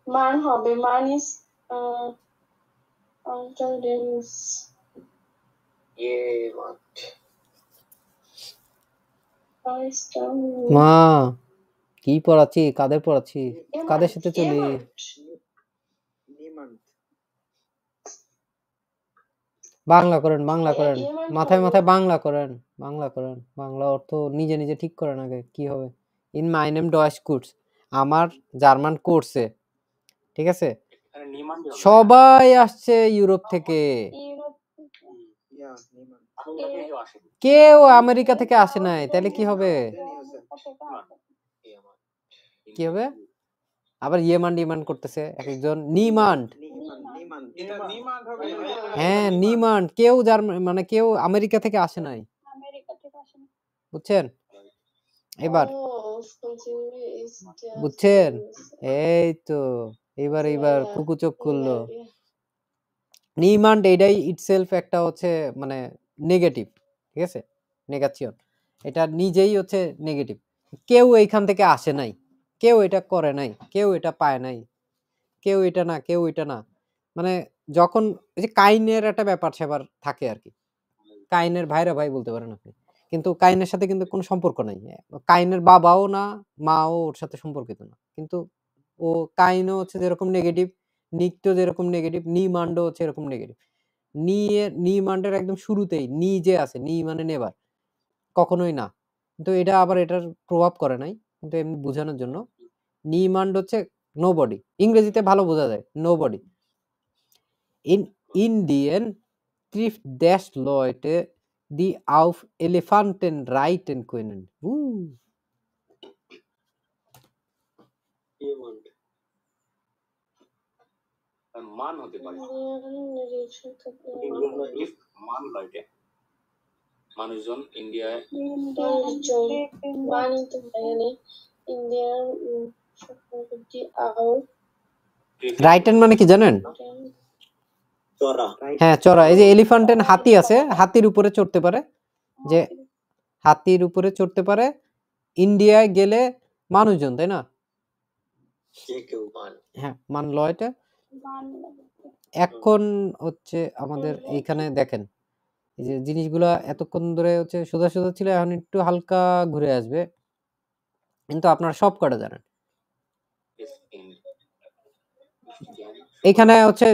S4: মান হবে মান ইস আনটাল ডেভিস
S3: ইয়েমান
S1: মা কি পড়াচ্ছি কাদের পড়াচ্ছি কাদের সাথে চলি
S3: নিমান
S1: বাংলা করেন বাংলা করেন। মাথায় মাথায় বাংলা করেন বাংলা করেন। বাংলা অর্থ নিজে নিজে ঠিক করেন আগে কি হবে? ইন মাই নেম ডয়েস কোর্স আমার জার্মান কোর্সে ঠিক আছে? সবাই আসছে ইউরোপ
S3: ইয়া
S2: থেকে। কেউ
S1: আমেরিকা থেকে আসে নাই তাহলে কি হবে? কি হবে? আবার ইয়েমান ডিমান্ড করতেছে এক একজন নিমান্ড। হ্যাঁ নিমান্ড। কেউ জার্মান মানে কেউ আমেরিকা থেকে আসে নাই। বুঝছেন? এবার বুঝছেন? এই তো, এবার এবার কুকু চোখ
S4: yeah.
S1: নিমান্ড এটাই ইটসেলফ একটা হচ্ছে মানে নেগেটিভ ঠিক আছে? নেগাচিয়ন এটা নিজেই হচ্ছে নেগেটিভ কেউ এইখান থেকে আসে নাই। কেউ এটা করে নাই, কেউ এটা পায় নাই, কেউ এটা না, কেউ এটা না। মানে যখন এই যে কাইনের একটা ব্যাপার স্যাপার থাকে আর কি কাইনের ভাইরা ভাই বলতে পারেন আপনি। কিন্তু কাইনের সাথে কিন্তু কোনো সম্পর্ক নাই। কাইনের বাবাও না, মাও ওর সাথে সম্পর্কিত না। কিন্তু ও কাইনও হচ্ছে যেরকম নেগেটিভ নিকটো যেরকম নেগেটিভ নি মান্ডো হচ্ছে এরকম নেগেটিভ নি এর নি মান্ডের একদম শুরুতেই, নি যে আছে, নি মানে নেবার কখনোই না। কিন্তু এটা আবার এটার প্রভাব করে নাই। কিন্তু এমনি বোঝানোর জন্য নিমান্ড হচ্ছে নো বডি ইংরেজিতে ভালো বোঝা যায় নো বডি ইন ইন্ডিয়ান ট্রিফ ড্যাশ লয়েটে দি আউফ এলিফান্ট এন রাইট এন
S3: কুইন
S2: মান হতে পারে মানুষজন ইন্ডিয়ায়
S4: মানুষজন
S1: রাইটেন মানে কি জানেন. হ্যাঁ চড়া। এই যে এলিফ্যান্টেন হাতি আছে হাতির উপরে চড়তে পারে। যে হাতির উপরে চড়তে পারে ইন্ডিয়ায় গেলে মানুষজন তাই না?
S3: মান।
S1: হ্যাঁ মানলো এটা। এখন হচ্ছে আমাদের এইখানে দেখেন। এই যে জিনিসগুলা এতক্ষণ ধরে হচ্ছে সোজা সোজা ছিল এখন একটু হালকা ঘুরে আসবে। কিন্তু আপনারা সব কটা জানেন। এখানে হচ্ছে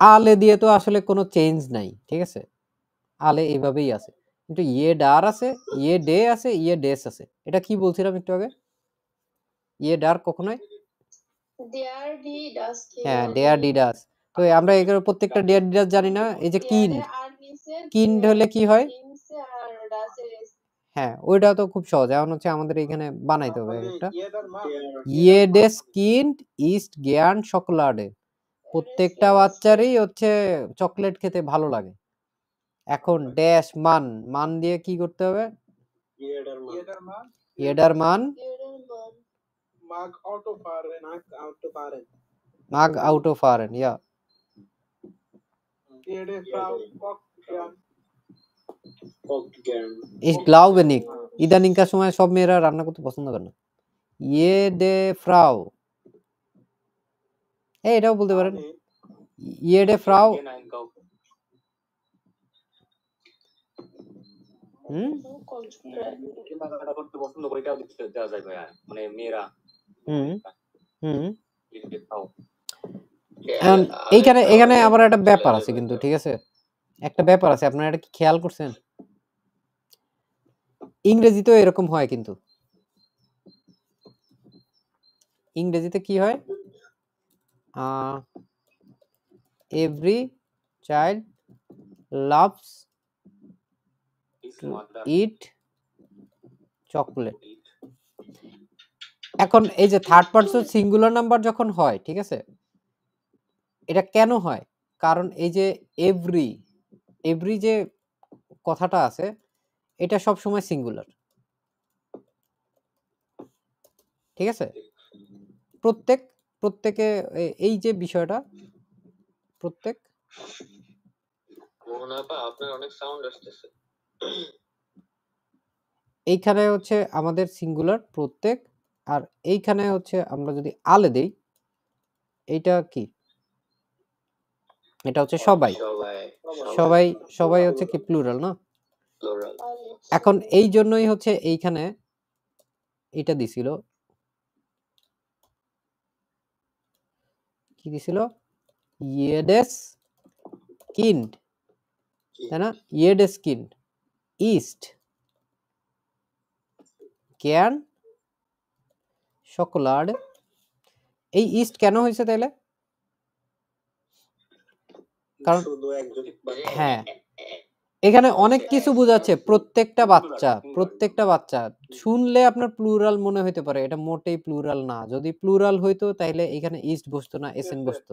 S1: আলে দিয়ে তো আসলে কোনো চেঞ্জ নাই ঠিক আছে? আলে এইভাবেই আছে। কিন্তু ইয়ে ডার আছে ইয়ে ডে আছে ইয়ে ডেস আছে। এটা কি বলছিলাম একটু আগে? ইয়ে ডার কখনোই? হ্যাঁ ডেয়ার ডিডাস তো আমরা এগুলো প্রত্যেকটা ডেয়ার ডিডাস জানি না এই যে
S4: নিচে
S1: কিন্ড হলে কি হয়?
S4: নিচে আর ডাসে
S1: হ্যাঁ ওইটা তো খুব সহজ। এখন হচ্ছে আমাদের এখানে বানাইতে হবে একটা।
S5: মান
S1: ইয়েডেস কিন্ড ইস্ট জ্ঞান চকোলাডে প্রত্যেকটা বাচ্চারই হচ্ছে চকলেট খেতে ভালো লাগে। এখন ড্যাশ মান মান দিয়ে কি করতে হবে?
S3: ইয়েডার মান
S5: মান
S1: মান
S4: মান
S5: মাগ অটো ফারেন
S3: আউট
S1: মাগ অফ আরেন ইয়া
S5: ইয়েডে ফ্রাউ কক
S1: ইদানিংকার সময় সব মেয়েরা রান্না করতে পছন্দ করে না। ইয়ে ডে এই এটাও বলতে পারেন। ইয়ে ডে ফ্রাউ হুম?
S2: করতে পছন্দ করে এটাও দিতে দেওয়া যায় ভাইয়া মানে মেয়েরা
S1: হুম। হুম
S2: লিখে খাও
S1: এখন এইখানে এখানে আবার একটা ব্যাপার আছে কিন্তু ঠিক আছে? একটা ব্যাপার আছে আপনারা এটা কি খেয়াল করছেন? ইংরেজিতেও এরকম হয় কিন্তু। ইংরেজিতে কি হয়?
S2: Every
S1: child loves
S2: eat chocolate
S1: এখন এই যে থার্ড পারসন সিঙ্গুলার নাম্বার যখন হয় ঠিক আছে? এটা কেন হয়? কারণ এই যে এভরি এভরি যে কথাটা আছে এটা সব সময় সিঙ্গুলার ঠিক আছে? প্রত্যেক প্রত্যেকে এই যে বিষয়টা প্রত্যেক
S3: আপনার অনেক সাউন্ড আসতেছে।
S1: এইখানে হচ্ছে আমাদের সিঙ্গুলার প্রত্যেক আর এইখানে হচ্ছে আমরা যদি আলে দেই এইটা কি? এটা হচ্ছে সবাই।
S3: সবাই।
S1: সবাই সবাই হচ্ছে কি প্লুরাল না? এখন এই জন্যই হচ্ছে এইখানে এটা দিছিল। কি দিছিল? ইয়েডেস কিন্ড তাই না? ইয়েডেস কিন্ড ইস্ট ক্যান সকলাড এই ইস্ট কেন হয়েছে তাইলে? কারণ হ্যাঁ। এখানে অনেক কিছু বোঝাচ্ছে প্রত্যেকটা বাচ্চা প্রত্যেকটা বাচ্চা। শুনলে আপনার প্লুরাল মনে হইতে পারে এটা মোটেই প্লুরাল না। যদি প্লুরাল হইতো তাহলে এখানে ইস্ট বসতো না এসএন বসতো।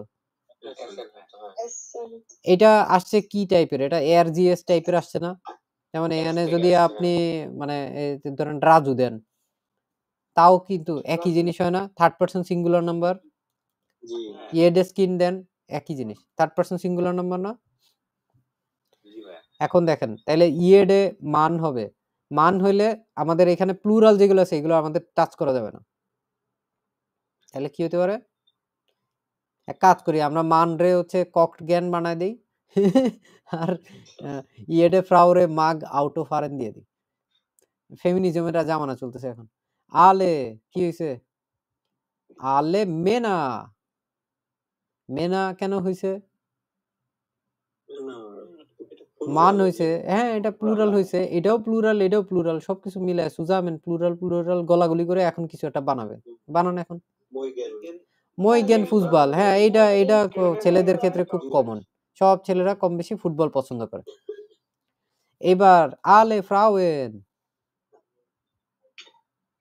S1: এটা আসছে কি টাইপের এটা এআরজিএস টাইপের আসছে না? যেমন এখানে যদি আপনি মানে ধরেন রাজু দেন তাও কিন্তু একই জিনিস হয় না। থার্ড পার্সন সিঙ্গুলার নাম্বার
S3: জি।
S1: ইয়েডে স্কিন দেন একই জিনিস। থার্ড পার্সন সিঙ্গুলার নাম্বার না? এখন দেখেন তাহলে ইয়েডে মান হবে। মান হইলে আমাদের এখানে প্লুরাল যেগুলো আছে এগুলো আমাদের টাচ করা যাবে না। তাহলে কি হতে পারে? এক কাজ করি আমরা মান রে হচ্ছে ককড জ্ঞান বানাই দিই আর ইয়েডে ফ্রাউরে মাগ আউট অফ আরেন দিয়ে দিই। ফেমিনিজমের জামানা চলতেছে এখন। আলে কি হয়েছে আলে মেনা। মেনা কেন হয়েছে
S3: না
S1: মান হইছে হ্যাঁ এটা প্লুরাল হয়েছে এটাও প্লুরাল এটাও প্লুরাল সবকিছু মিলে সুজামেন প্লুরাল প্লুরাল গলাগুলি করে এখন কিছু একটা বানাবে। বানান এখন।
S3: মই জ্ঞান
S1: মই ফুটবল হ্যাঁ এইটা এইটা ছেলেদের ক্ষেত্রে খুব কমন সব ছেলেরা কম বেশি ফুটবল পছন্দ করে। এবার আলে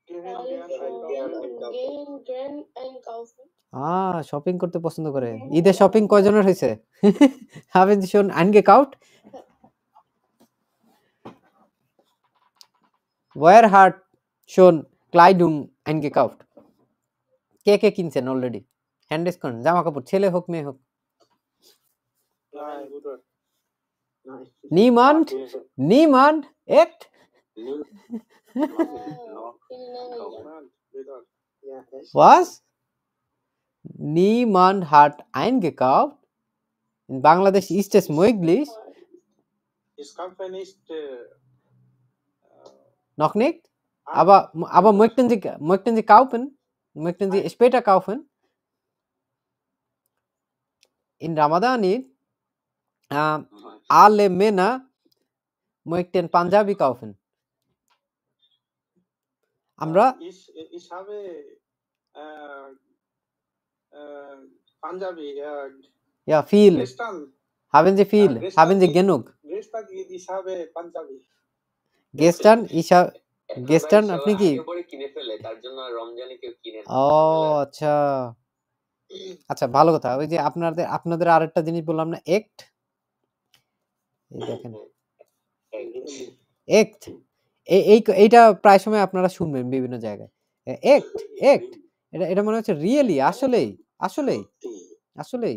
S5: Gehen
S4: Frauen
S5: einkaufen.
S4: gehen einkaufen.
S1: আহ শপিং করতে পছন্দ করে। ঈদে শপিং কয়জনের হয়েছে হাবেন শোন আনগেকাউট ওয়ার হার্ট শোন ক্লাইডুম আনগেকাউট কে কে কিনছেন অলরেডি হ্যান্ড করেন জামা কাপড় ছেলে হোক মেয়ে হোক. নিমান্ড নিমান্ড echt. was? niemand hat eingekauft. In Bangladesch ist es möglich.
S5: Es kaufen nicht. Äh,
S1: Noch nicht? Aber, aber möchten, Sie, möchten Sie kaufen? Möchten Sie später kaufen? In Ramadani, äh, alle Männer möchten Punjabi kaufen. Amra?
S5: Ich, ich habe äh, die-
S1: genug
S5: gestern ich habe Punjabi.
S1: gestern ich habe
S3: এখন
S1: Gestern
S3: ভাই সবাই
S1: আপনি কি-
S3: কিনে ফেলে তার জন্য রমজানে কেউ কিনে
S1: ও আচ্ছা। আচ্ছা ভালো কথা। ওই যে আপনাদের আপনাদের আরেকটা জিনিস বললাম না একট এই দেখেন। একট এই এই- এইটা প্রায় সময় আপনারা শুনবেন বিভিন্ন জায়গায়। একট একট এটা এটা মনে হচ্ছে রিয়েলি আসলেই আসলেই আসলেই।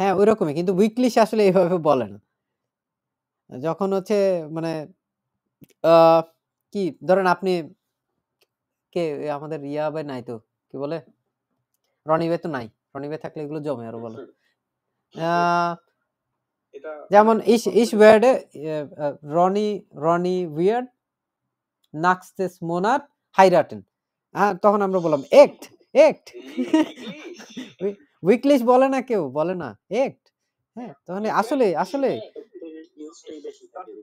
S3: হ্যাঁ
S1: হ্যাঁ ওই রকমই কিন্তু উইকলিশ আসলে এইভাবে বলে না। যখন হচ্ছে মানে আহ, কি ধরেন আপনি কে আমাদের ইয়া ভাই নাই তো কি বলে? রনি ভাই তো নাই রনি ভাই থাকলে এগুলো জমে আরও বলে। যেমন ইস ইস ওয়ার্ডে রনি রনি উইয়ার্ড নাক্সতেস মোনার হাইরাটেন হ্যাঁ তখন আমরা বললাম, একট একট। উইকলিশ বলে না কেউ, বলে না, একট। হ্যাঁ তখন আসলে আসলে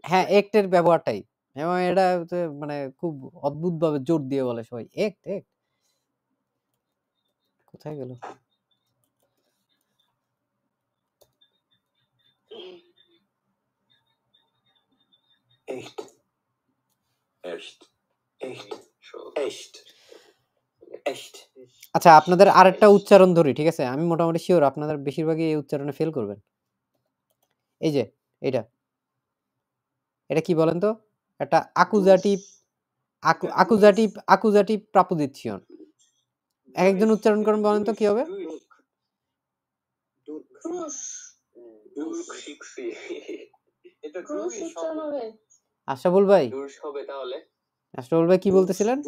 S1: হ্যাঁ একটের ব্যবহারটাই। এবং এটা মানে খুব অদ্ভুত ভাবে জোর দিয়ে বলে সবাই, একট একট। কোথায় গেল?
S3: Echt. Echt. Echt. Echt. Echt.
S1: আচ্ছা আপনাদের আরেকটা উচ্চারণ ধরি ঠিক আছে আমি মোটামুটি শিওর আপনাদের বেশিরভাগই এই উচ্চারণে ফেল করবেন এই যে এটা এটা কি বলেন তো একটা আকুজাটিভ আকুজাটিভ আকুজাটিভ প্রাপোজিশন এক একজন উচ্চারণ করেন বলেন তো কি হবে
S5: এটা
S1: আশরাফুল ভাই?
S3: হবে তাহলে।
S1: আশরাফুল ভাই কি বলতেছিলেন?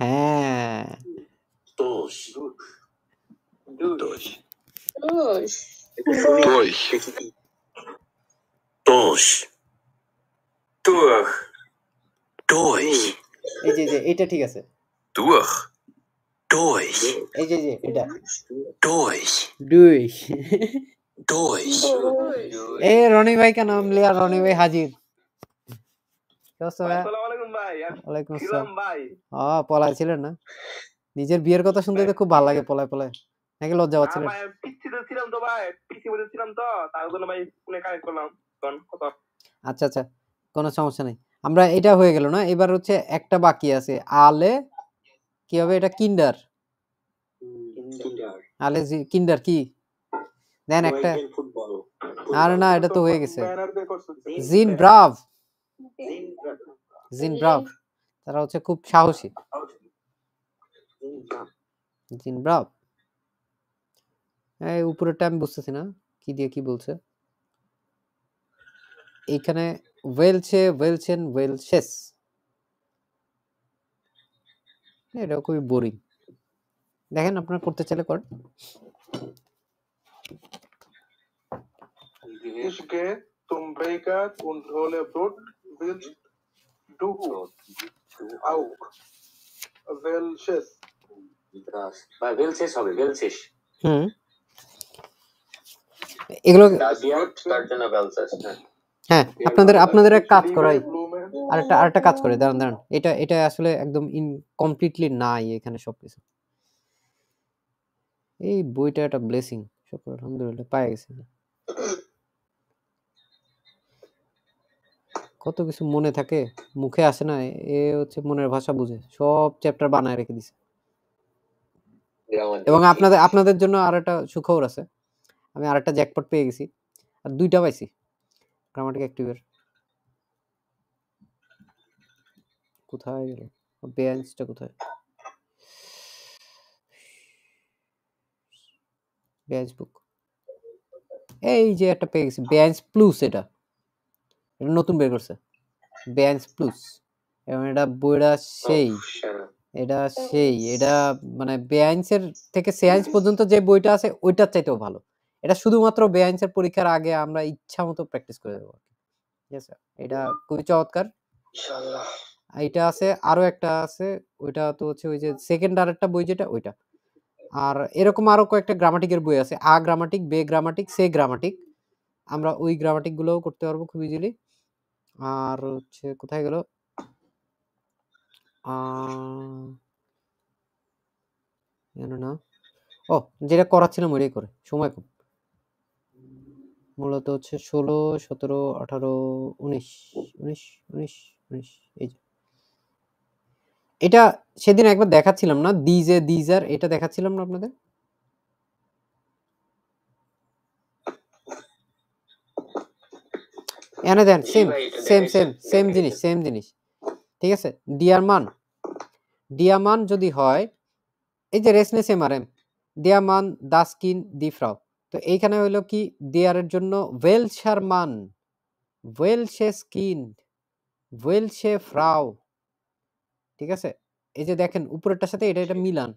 S1: হ্যাঁ। এটা ঠিক আছে।
S3: দুই
S1: এই যে এটা।
S3: দুই
S1: দুই।
S3: Durch
S1: এ রনি ভাই কা নাম লিয়া? রনি ভাই হাজির। ও পলায় ছিলেন না? নিজের বিয়ের কথা শুনতে খুব ভালো লাগে পলায় পলায়। নাকি লজ্জা পাচ্ছিলেন?
S5: ভাই পিছিতে ছিলাম তো ভাই। ছিলাম তো। তার জন্য ভাই কানেক্ট করলাম।
S1: আচ্ছা আচ্ছা। কোনো সমস্যা নেই। আমরা এটা হয়ে গেল না? এবার হচ্ছে একটা বাকি আছে। আলে কি হবে? এটা কিন্ডার।
S3: কিন্ডার।
S1: আলে কিন্ডার কি? দেন একটা আরে না এটা তো হয়ে গেছে। জিন ব্রাভ
S6: জিন
S1: জিন ব্রাভ তারা হচ্ছে খুব সাহসী। জিন ব্রাভ এই উপরেরটা আমি বুঝতেছি না কি দিয়ে কি বলছে। এইখানে ওয়েলছে ওয়েলছেন ওয়েলশেস এটা খুবই বোরিং দেখেন আপনারা করতে চাইলে করেন।
S5: Ich gehe zum Bäcker und hole Brot. Willst du auch welches?
S2: বা ভেলসেস হবে ভেলসেস
S1: হুম। এগুলো
S2: তার জন্য ভেলসেস
S1: হ্যাঁ। আপনাদের আপনাদের এক কাজ করাই. আরেকটা আরেকটা কাজ করে দাঁড়ান দাঁড়ান। এটা এটা আসলে একদম ইনকমপ্লিটলি নাই এখানে সবকিছু। এই বইটা একটা ব্লেসিং শুকর আলহামদুলিল্লাহ পায়ে গেছে। কত কিছু মনে থাকে মুখে আসে না এ হচ্ছে মনের ভাষা বুঝে সব চ্যাপ্টার বানায় রেখে দিছে। এবং আপনাদের আপনাদের জন্য আর একটা সুখবর আছে আমি আর একটা জ্যাকপট পেয়ে গেছি আর দুইটা পাইছি গ্রামাটিক অ্যাক্টিভের কোথায় গেল? বেঞ্চটা কোথায়? বেঞ্চ বুক এই যে একটা পেয়ে গেছি বেঞ্চ প্লুস এটা। এটা নতুন বের করছে। বেঞ্চ প্লুস এবং এটা বইটা সেই। এটা সেই। এটা মানে বেআইন্সের থেকে সেআইন্স পর্যন্ত যে বইটা আছে ওইটার চাইতেও ভালো। এটা শুধুমাত্র বেআইন্সের পরীক্ষার আগে আমরা ইচ্ছা মতো প্র্যাকটিস করে দেবো। ঠিক আছে? এটা খুবই চমৎকার। এটা আছে আরও একটা আছে। ওইটা তো হচ্ছে ওই যে সেকেন্ড আর একটা বই যেটা ওইটা। আর এরকম আরও কয়েকটা গ্রামাটিকের বই আছে। আ গ্রামাটিক বে গ্রামাটিক সে গ্রামাটিক আমরা ওই গ্রামাটিক গুলোও করতে পারব খুব ইজিলি আর হচ্ছে কোথায় গেল? না। ও, যেটা করাচ্ছিলাম ওইটাই করে, সময় কম। মূলত হচ্ছে ষোলো, সতেরো, আঠারো, উনিশ উনিশ উনিশ উনিশ, এই যে। এটা সেদিন একবার দেখাচ্ছিলাম না দিজে দিজার এটা দেখাচ্ছিলাম না আপনাদের? এনে দেন সেম সেম সেম সেম জিনিস সেম জিনিস। ঠিক আছে? ডিয়ার মান ডিয়ার মান যদি হয় এই যে রেসনে সেম আর এম ডিয়ার মান দাসকিন দি ফ্রাও তো এইখানে হইল কি? দেয়ারের জন্য ওয়েলশার মান ওয়েলশে স্কিন ওয়েলশে ফ্রাও ঠিক আছে? এই যে দেখেন উপরেরটার সাথে এটা এটা মিলান।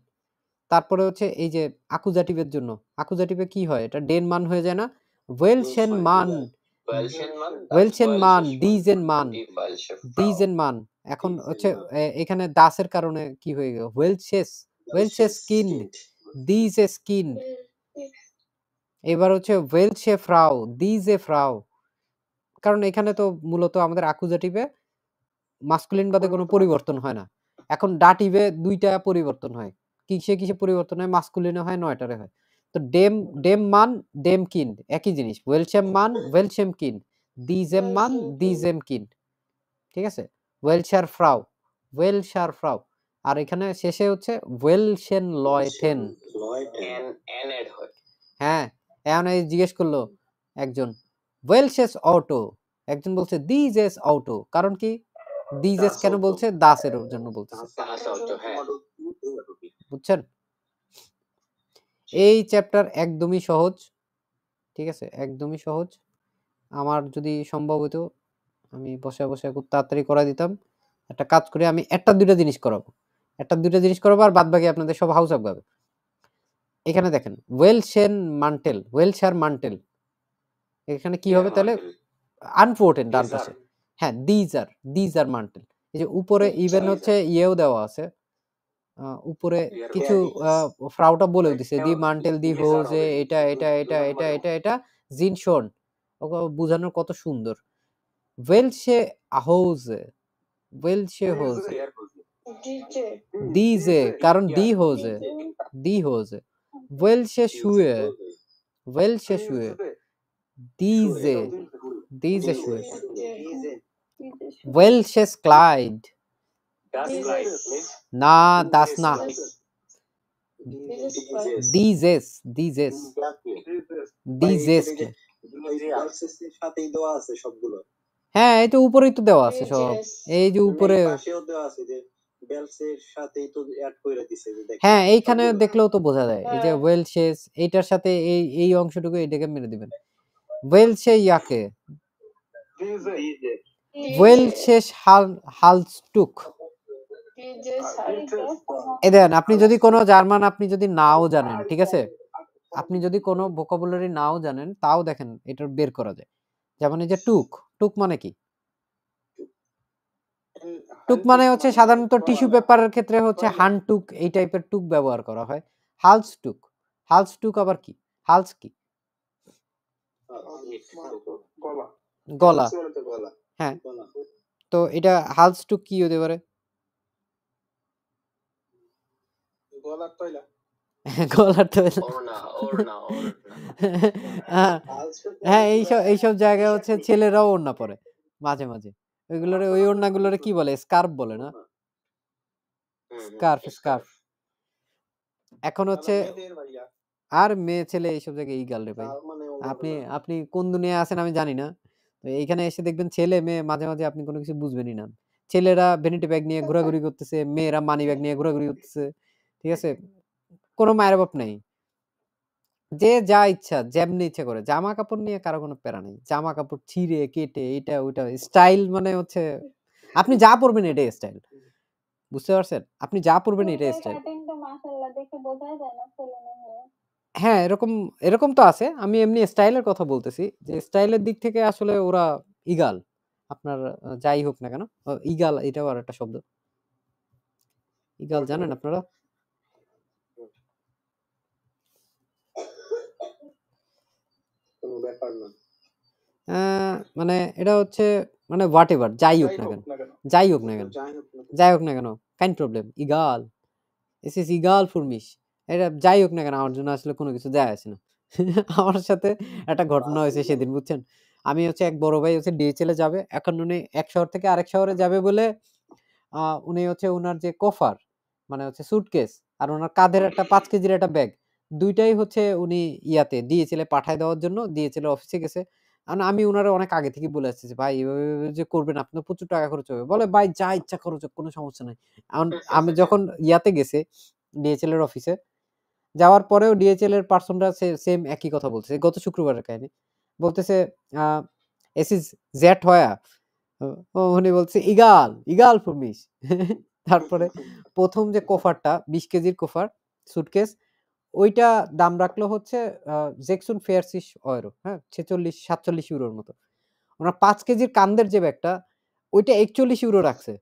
S1: তারপরে হচ্ছে এই যে আকুজাটিভের জন্য। আকুজাটিভে কি হয়? এটা ডেন মান হয়ে যায় না। ওয়েল ওয়েলশেন মান ওয়েলশেন মান ডিজেন মান ডিজেন মান। এখন হচ্ছে এ- এখানে দাসের কারণে কি হয়ে গেল? স্কিন ডিজে স্কিন। এবার হচ্ছে ফ্রাও ডিজে ফ্রাও। কারণ এখানে তো মূলত আমাদের আকুজাটিভে মাস্কুলিন বাদে কোনো পরিবর্তন হয় না। এখন ডাটিভে দুইটা পরিবর্তন হয়। কিসে কিসে পরিবর্তন হয়? মাস্কুলিনে হয় নয়টারে হয়। তো ডেম ডেম মান ডেম কিন একই জিনিস। ওয়েলশেম মান ওয়েলশেম কিন দিজেম মান দিজেম কিন ঠিক আছে? ওয়েলশার ফ্রাউ ওয়েলশার ফ্রাউ। আর এখানে শেষে হচ্ছে ওয়েলশেন লয়টেন হ্যাঁ এখন এই জিজ্ঞেস করল একজন। ওয়েলশেস অটো একজন বলছে দিজেস অটো কারণ কি? দিজেস কেন বলছে? দাসের জন্য বলতেছে। বুঝছেন? এই চ্যাপ্টার একদমই সহজ ঠিক আছে? একদমই সহজ। আমার যদি সম্ভব হতো আমি বসে বসে খুব তাড়াতাড়ি করা দিতাম। একটা কাজ করে আমি একটা দুইটা জিনিস করাবো। একটা দুইটা জিনিস করাবো আর বাদ বাকি আপনাদের সব হাউস আপ গাবে এখানে দেখেন ওয়েলশেন মান্টেল ওয়েলশার মান্টেল এখানে কি হবে তাহলে? আনফোর্টেন ডান পাশে। হ্যাঁ দিজ আর দিজ আর মান্টেল এই যে উপরে ইভেন হচ্ছে ইয়েও দেওয়া আছে। আহ, উপরে কিছু আহ, ফ্রাউটা বলেও দিছে। দি মান্টেল দি হোজে এটা এটা এটা এটা এটা এটা জিন শোন ওকে বোঝানোর কত সুন্দর। ওয়েলশে হোজে ওয়েলশে হোজে
S4: ডিজে
S1: দিজে কারণ দি হোজে দি হোজে ওয়েলশে শুয়ে ওয়েল ওয়েলশে শুয়ে। দিজে দিজে শুয়ে ওয়েল ওয়েলশে ক্লাইড না দাস না
S8: সাথেই দেওয়া আছে সবগুলো
S1: হ্যাঁ এই তো উপরেই তো দেওয়া আছে সব। এই যে উপরে
S8: পাশেও দেওয়া আছে যে বেলসের সাথেই তো অ্যাড করে দিছে যে দেখেন
S1: হ্যাঁ এইখানে দেখলেও তো বোঝা যায়। এই যে
S4: হ্যাঁ।
S1: ওয়েল শেষ এইটার সাথে এই এই অংশটুকু এটাকে মেরে দিবেন। ওয়েল সে ইয়াকে ওয়েল শেষ হাল হালস্টুক। এই দেন আপনি যদি কোনো জার্মান আপনি যদি নাও জানেন ঠিক আছে? আপনি যদি কোনো ভোকাবুলারি নাও জানেন তাও দেখেন এটা বের করা যায়। যেমন এই যে টুক টুক মানে কি? টুক মানে হচ্ছে সাধারণত টিস্যু পেপারের ক্ষেত্রে হচ্ছে হান টুক এই টাইপের টুক ব্যবহার করা হয়। হালস টুক হালস টুক আবার কি? হালস কি?
S8: মানে গলা।
S1: হ্যাঁ। তো এটা হালস টুক কি হতে পারে?
S7: গলার তৈলা
S1: গলার. হ্যাঁ হ্যাঁ এইসব এইসব জায়গায় হচ্ছে ছেলেরাও ওড়না পরে মাঝে মাঝে। ওইগুলোরে ওই ওড়নাগুলোরে কি বলে? স্কার্ফ বলে না? Scarf scarf. এখন হচ্ছে আর মেয়ে ছেলে এইসব জায়গায় এই গাল রে ভাই।
S8: মানে
S1: আপনি আপনি কোন দুনিয়ায় আছেন আমি জানি না। তো এইখানে এসে দেখবেন ছেলে মেয়ে মাঝে মাঝে আপনি কোনো কিছু বুঝবেনই না। ছেলেরা ভ্যানিটি ব্যাগ নিয়ে ঘোরাঘুরি করতেছে মেয়েরা মানি ব্যাগ নিয়ে ঘোরাঘুরি করতেছে। ঠিক আছে? কোনো মায়ের বাপ নাই। যে যা ইচ্ছা যেমনি ইচ্ছা করে। জামা কাপড় নিয়ে কারও কোনো প্যারা নেই। জামা কাপড় ছিঁড়ে কেটে এটা ওইটা স্টাইল মানে হচ্ছে আপনি যা পরবেন এটাই স্টাইল। বুঝতে পারছেন? আপনি যা পরবেন এটাই স্টাইল। হ্যাঁ। এরকম এরকম তো আছে। আমি এমনি স্টাইলের কথা বলতেছি যে স্টাইলের দিক থেকে আসলে ওরা ইগাল আপনার যাই হোক না কেন ইগাল এটাও আর একটা শব্দ ইগাল জানেন আপনারা?
S8: ব্যাপার না
S1: মানে এটা হচ্ছে মানে হোয়াট এভার যাই হোক না কেন। যাই হোক না কেন।
S8: যাই হোক না
S1: কেন। কাইন প্রবলেম ইগাল এস ইস ইগাল ফর মিস এটা যাই হোক না কেন আমার জন্য আসলে কোনো কিছু যায় আসে না। আমার সাথে একটা ঘটনা হয়েছে সেদিন বুঝছেন? আমি হচ্ছে এক বড় ভাই হচ্ছে ডিএচএল এ যাবে এখন উনি এক শহর থেকে আরেক শহরে যাবে বলে আহ, উনি হচ্ছে ওনার যে কফার মানে হচ্ছে সুটকেস আর ওনার কাঁধের একটা পাঁচ কেজির একটা ব্যাগ দুইটাই হচ্ছে উনি ইয়াতে এ পাঠায় দেওয়ার জন্য এর অফিসে গেছে। আর আমি ওনারা অনেক আগে থেকে বলে আসছি যে ভাই এভাবে যে করবেন আপনার প্রচুর টাকা খরচ হবে। বলে ভাই যা ইচ্ছা খরচ হোক কোনো সমস্যা নাই। এখন আমি যখন ইয়াতে গেছে ডিএচএল এর অফিসে যাওয়ার পরেও ডিএচএল এর পার্সনরা সেম একই কথা বলছে গত শুক্রবারের কাহিনী। বলতেছে এস ইজ জেট হয়া? ও উনি বলছে ইগাল ইগাল ফর মিস। তারপরে প্রথম যে কোফারটা বিশ কেজির কোফার সুটকেস ওইটা দাম রাখল হচ্ছে জেকসুন ফেয়ারসিস অয়রো হ্যাঁ? ছেচল্লিশ, সাতচল্লিশ ইউরোর মতো। ওনার পাঁচ কেজির কান্দের যে ব্যাগটা, ওইটা একচল্লিশ ইউরো রাখছে।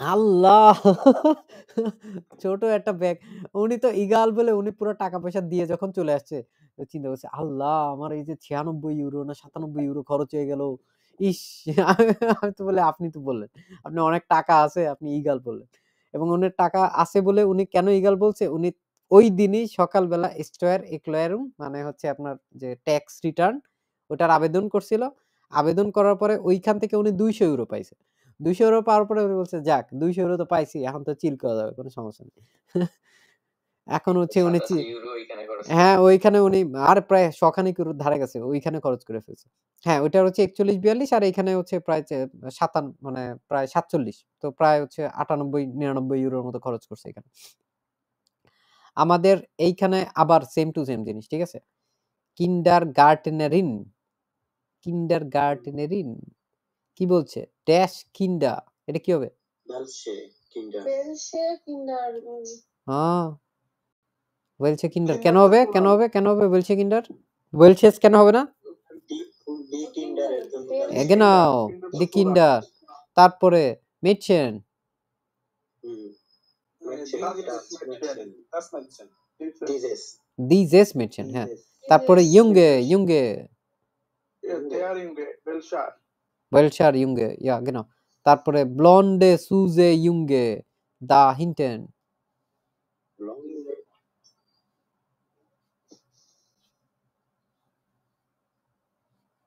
S1: আল্লাহ! ছোট একটা ব্যাগ। উনি তো ইগাল বলে উনি পুরো টাকা পয়সা দিয়ে যখন চলে আসছে চিন্তা করছে, আল্লাহ, আমার এই যে ছিয়ানব্বই ইউরো না সাতানব্বই ইউরো খরচ হয়ে গেল, ইস! আমি তো বলে আপনি তো বললেন, আপনি অনেক টাকা আছে, আপনি ইগাল বললেন। এবং উনি টাকা আছে বলে উনি কেন ইগাল বলছে? উনি ওই দিনই সকালবেলা স্টোয়ার এক্লয়ারুম মানে হচ্ছে আপনার যে ট্যাক্স রিটার্ন ওটার আবেদন করছিল। আবেদন করার পরে ওইখান থেকে উনি দুইশো ইউরো পাইছে। দুইশো ইউরো পাওয়ার পরে উনি বলছে যাক দুইশো ইউরো তো পাইছি এখন তো চিল করা যাবে কোনো সমস্যা নেই। এখন হচ্ছে উনি হ্যাঁ ওইখানে উনি আর প্রায় শখানিক ইউরোর ধারে গেছে ওইখানে খরচ করে ফেলছে। হ্যাঁ ওইটা হচ্ছে একচল্লিশ বিয়াল্লিশ আর এখানে হচ্ছে প্রায় সাতান মানে প্রায় সাতচল্লিশ তো প্রায় হচ্ছে আটানব্বই নিরানব্বই ইউরোর মতো খরচ করছে এখানে। আমাদের এইখানে আবার সেম টু সেম জিনিস ঠিক আছে? কিন্ডার গার্টেনারিন কিন্ডার গার্টেনারিন কি বলছে? ড্যাশ কিন্ডা এটা কি হবে?
S8: বেলসে কিন্ডার।
S4: কিন্ডার
S1: হ্যাঁ। ওয়েলছে কিন্ডার কেন হবে? কেন হবে। কেন হবে ওয়েলছে কিন্ডার? ওয়েলসেস কেন হবে না? এগেনাও দি কিন্ডার তারপরে
S7: Mädchen.
S8: ডিজেস
S1: দিজেস মেডছেন হ্যাঁ তারপরে ইয়ুঙ্গে ইয়ুঙ্গে
S5: Der Junge, Belschar.
S1: ওয়েলশার ইয়ুঙ্গে ইয়া genau তারপরে ব্লন্ডে সুজে ইয়ুঙ্গে দা হিন্টেন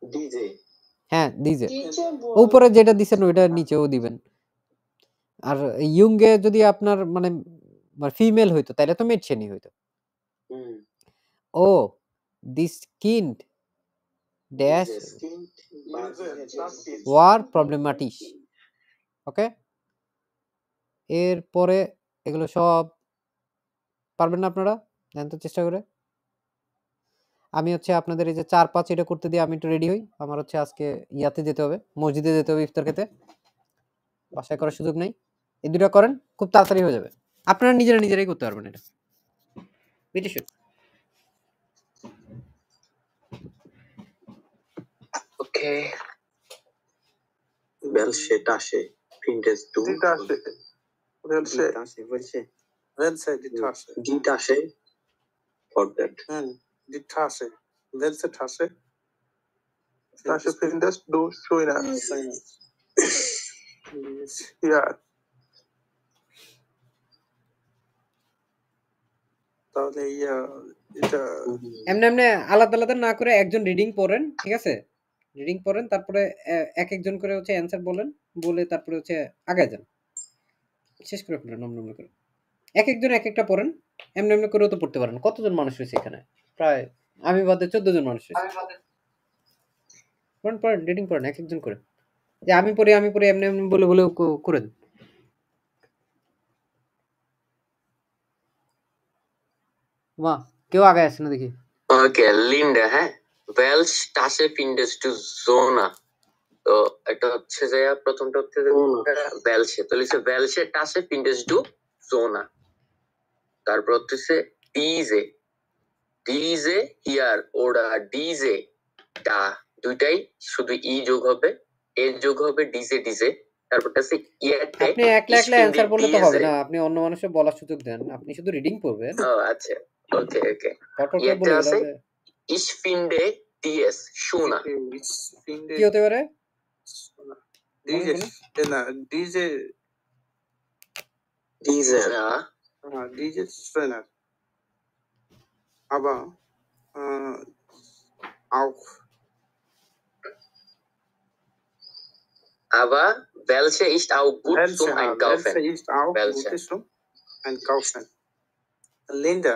S8: ডিজে
S1: হ্যাঁ দিজে
S4: ডিজে
S1: উপরে যেটা দিছেন ওইটা নিচেও দিবেন আর ইয়ুঙ্গে যদি আপনার মানে ফিমেল হইতো তাহলে তো মেডছেনই হইতো।
S8: হুম।
S1: ও দিস কিন্ড ড্যাশ. ওয়ার প্রবলেমাটিস ওকে এরপরে এগুলো সব পারবেন না আপনারা? জানেন তো চেষ্টা করে। আমি হচ্ছে আপনাদের এই যে চার পাঁচ এটা করতে দিয়ে আমি একটু রেডি হই। আমার হচ্ছে আজকে ইয়াতে যেতে হবে মসজিদে যেতে হবে ইফতার খেতে। বাসায় করার সুযোগ নেই। এই দুটা করেন খুব তাড়াতাড়ি হয়ে যাবে। আপনারা নিজেরা নিজেরাই করতে পারবেন এটা।
S5: বুঝেছেন ওকে।
S8: বেল সেট আসে
S7: প্রিন্টেস টু বলছে।
S8: বেল সেট আসে। ফর
S7: দ্যাট। ডিট আসে বেল সেট
S5: আসে। তাহলে প্রিন্টেস টু শোয়
S7: না Yeah. এটা
S1: এমনি এমনি আলাদা আলাদা না করে একজন রিডিং পড়েন ঠিক আছে? রিডিং পড়েন তারপরে এক একজন করে হচ্ছে অ্যান্সার বলেন বলে তারপরে হচ্ছে আগায় যান। শেষ করে ফেলেন নম নম করে। এক একজন এক একটা পড়েন এমনি এমনি করেও তো পড়তে পারেন কতজন মানুষ রয়েছে এখানে? প্রায় আমি বাদে চোদ্দ জন মানুষ রয়েছে। পড়েন পড়েন রিডিং পড়েন এক একজন করে। যে আমি পড়ি আমি পড়ি এমনি এমনি বলে বলে করে করেন। বাহ কেউ আগায় আসে না দেখি
S3: Okay, Linda, হ্যাঁ Welch Tasche findest du Zona? তো এটা হচ্ছে যে প্রথমটা হচ্ছে Welche তো লিখছে Tasche findest du Zona? তারপর হচ্ছে diese diese hier oder diese da দুইটাই শুধু ই যোগ হবে এ যোগ হবে ডিজে ডিজে তারপরটা হচ্ছে ইয়াতে
S1: আপনি একলা একলা অ্যান্সার বললে তো হবে না আপনি অন্য মানুষের বলার সুযোগ দেন আপনি শুধু রিডিং পড়বেন
S3: ও আচ্ছা ওকে ওকে
S1: পরপর করে
S3: ইয়াতে
S1: বলে
S3: আছে
S1: গেলে
S3: ich finde dies schöner
S7: ich finde
S1: কি হতে পারে
S7: diese
S1: বলেন
S7: না diese
S8: Diese.
S3: ja
S7: ah, diese schöner aber äh, auch
S3: aber welche ist auch gut
S7: welche,
S3: zum
S7: ah,
S3: Einkaufen
S7: welche ist auch
S3: Welche?
S7: gut zum Einkaufen Linda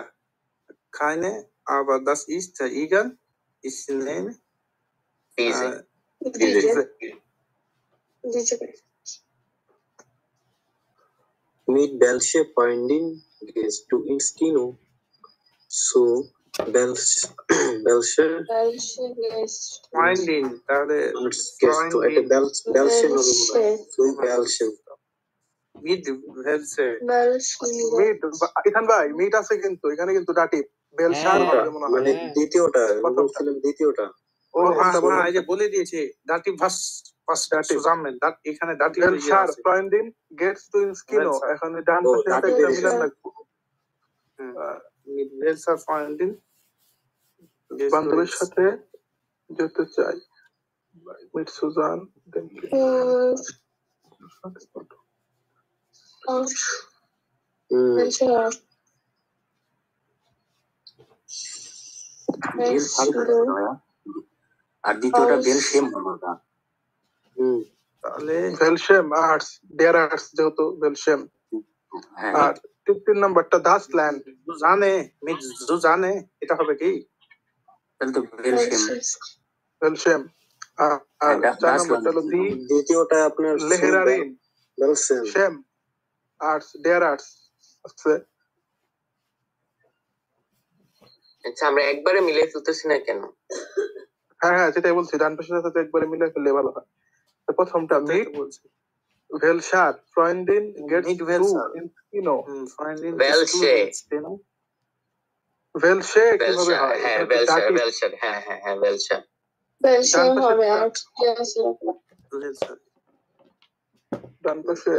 S7: keine aber das ist äh, egal ich nehme
S3: diese
S7: äh,
S4: Diese. Diese.
S8: Mit welche Freundin gehst du ins Kino? So, welche, welche
S4: Welche ist
S7: Freundin তাহলে
S8: gehst du? এটা bell- বেলসে হবে মনে হয়।
S4: Welche?
S8: তুই বেলসে।
S7: mit welche
S4: Welche?
S5: Meet এখান ভাই meet আছে কিন্তু এখানে কিন্তু ডাটিভ বেলসার
S1: হ্যাঁ।
S5: মনে হয়।
S1: হ্যাঁ।
S8: দ্বিতীয়টা বলছিলাম দ্বিতীয়টা।
S5: ও
S7: ও হ্যাঁ
S5: আচ্ছা,
S7: হ্যাঁ এই যে বলে দিয়েছে দাটি ভাস zusammen দাট এখানে দাটি
S5: বেলসার ফ্রেন্ডিন গেটস টু স্কিনো এখন ডান পাশে একটা মিলান লাগবে।
S7: du
S5: বান্ধবীর সাথে যেতে চাই। মিট সুজান দেন
S4: Hm, Auch.
S8: হুম,
S4: Welche? Welche?
S2: আর দ্বিতীয়টা
S4: Aus.
S2: বেলসেম হলো ওটা
S8: হুম,
S7: তাহলে
S5: বেলশেম আর্টস ডেয়ার আর্টস যেহেতু বেলশেম
S2: হ্যাঁ
S5: আর তিন তিন নাম্বারটা দাস ল্যান্ড
S7: জানে mit জানে এটা হবে কি
S2: তাহলে তো বেলসেম
S4: Welches?
S5: বেলশেম আর আর
S2: হ্যাঁ, দা-
S5: চার
S2: দাস
S5: নাম্বারটা হলো দি
S8: দ্বিতীয়টা আপনার
S5: লেহেরারিন
S8: বেলসেন
S5: শেম আর্টস ডেয়ার আর্টস আছে
S3: আচ্ছা আমরা একবারে মিলে ফেলতেছি না কেন?
S5: হ্যাঁ হ্যাঁ যেটাই বলছি ডান পাশের সাথে একবারে মিলে ফেললে ভালো হয়। তো প্রথমটা মিট
S7: বলছি
S5: ভেলসার ফ্রেন্ডিন গেটস
S7: Mit
S5: টু
S7: Welcher.
S5: স্কিনো
S7: হুম, Freundin
S3: Welche?
S5: ভেলশে কীভাবে হয়?
S3: হ্যাঁ
S5: ডাটিভ।
S3: বেলশার হ্যাঁ হ্যাঁ হ্যাঁ বেলশার
S4: Welche
S5: Dann
S4: haben wir
S5: bitte.
S4: auch
S5: ডান পাশে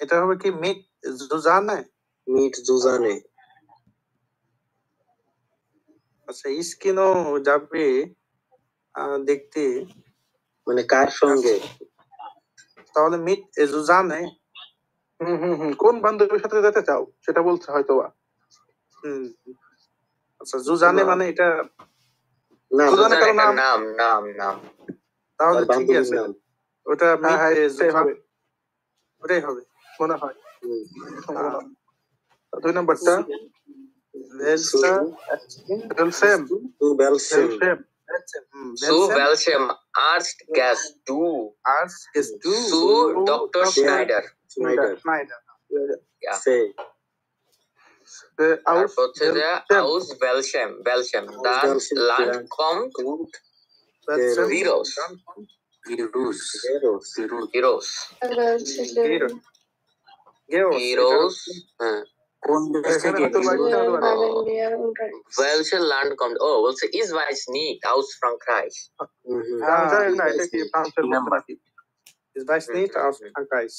S7: এটা হবে কি mit জানে
S8: মিট জুজানে।
S7: আচ্ছা ইস্কিনো যাবে দেখতে
S8: মানে কার সঙ্গে?
S7: তাহলে মিট জানে
S5: হুম হুম হুম কোন বান্ধবীর সাথে যেতে চাও? সেটা বলছে হয়তো বা।
S7: হুম আচ্ছা জুজানে মানে এটা
S8: না
S5: সুজান
S3: কারও
S5: নাম?
S3: নাম নাম নাম।
S7: তাহলে ঠিকই আছে। ওটা
S5: হ্যাঁ
S7: মিট
S5: হ্যাঁ হবে।
S7: ওটাই হবে
S5: মনে হয়। দুই নাম্বারটা।
S7: ভেলসা
S5: বেলসেম
S8: তুই বেলসেন
S5: বেলসেম
S7: Welchem. Hmm.
S3: Zu
S7: Welchem.
S3: welchem Arzt gehst du?
S7: Arzt gehst du
S3: Zu Dr. Schneider.
S8: Schneider.
S7: Schneider.
S3: Ja.
S8: Say.
S5: The aus
S3: তারপর হচ্ছে যে
S5: welchem.
S3: aus welchem welchem das
S8: welchem
S3: Land
S8: Land
S3: kommt
S8: Kommt
S7: Welchem.
S3: Virus.
S7: Dann kommt
S9: Virus.
S8: Eros.
S3: Virus
S4: Welche
S7: Geos.
S3: Virus হ্যাঁ
S9: কোন দেশ
S5: এখানে
S9: থেকে
S5: হয়তো বাইশটা হতে পারে।
S4: haben wir unter
S3: welche Land kommt oh বলছে ich weiß nicht aus Frankreich
S8: Mhm.
S5: আমি
S7: Ah,
S5: জানি না
S8: ich
S5: এটা
S8: weiß
S5: কি
S8: nicht.
S5: ফ্রান্সের মধ্যে
S9: নাম্বার।
S5: নাকি
S7: Ich weiß nicht aus Frankreich.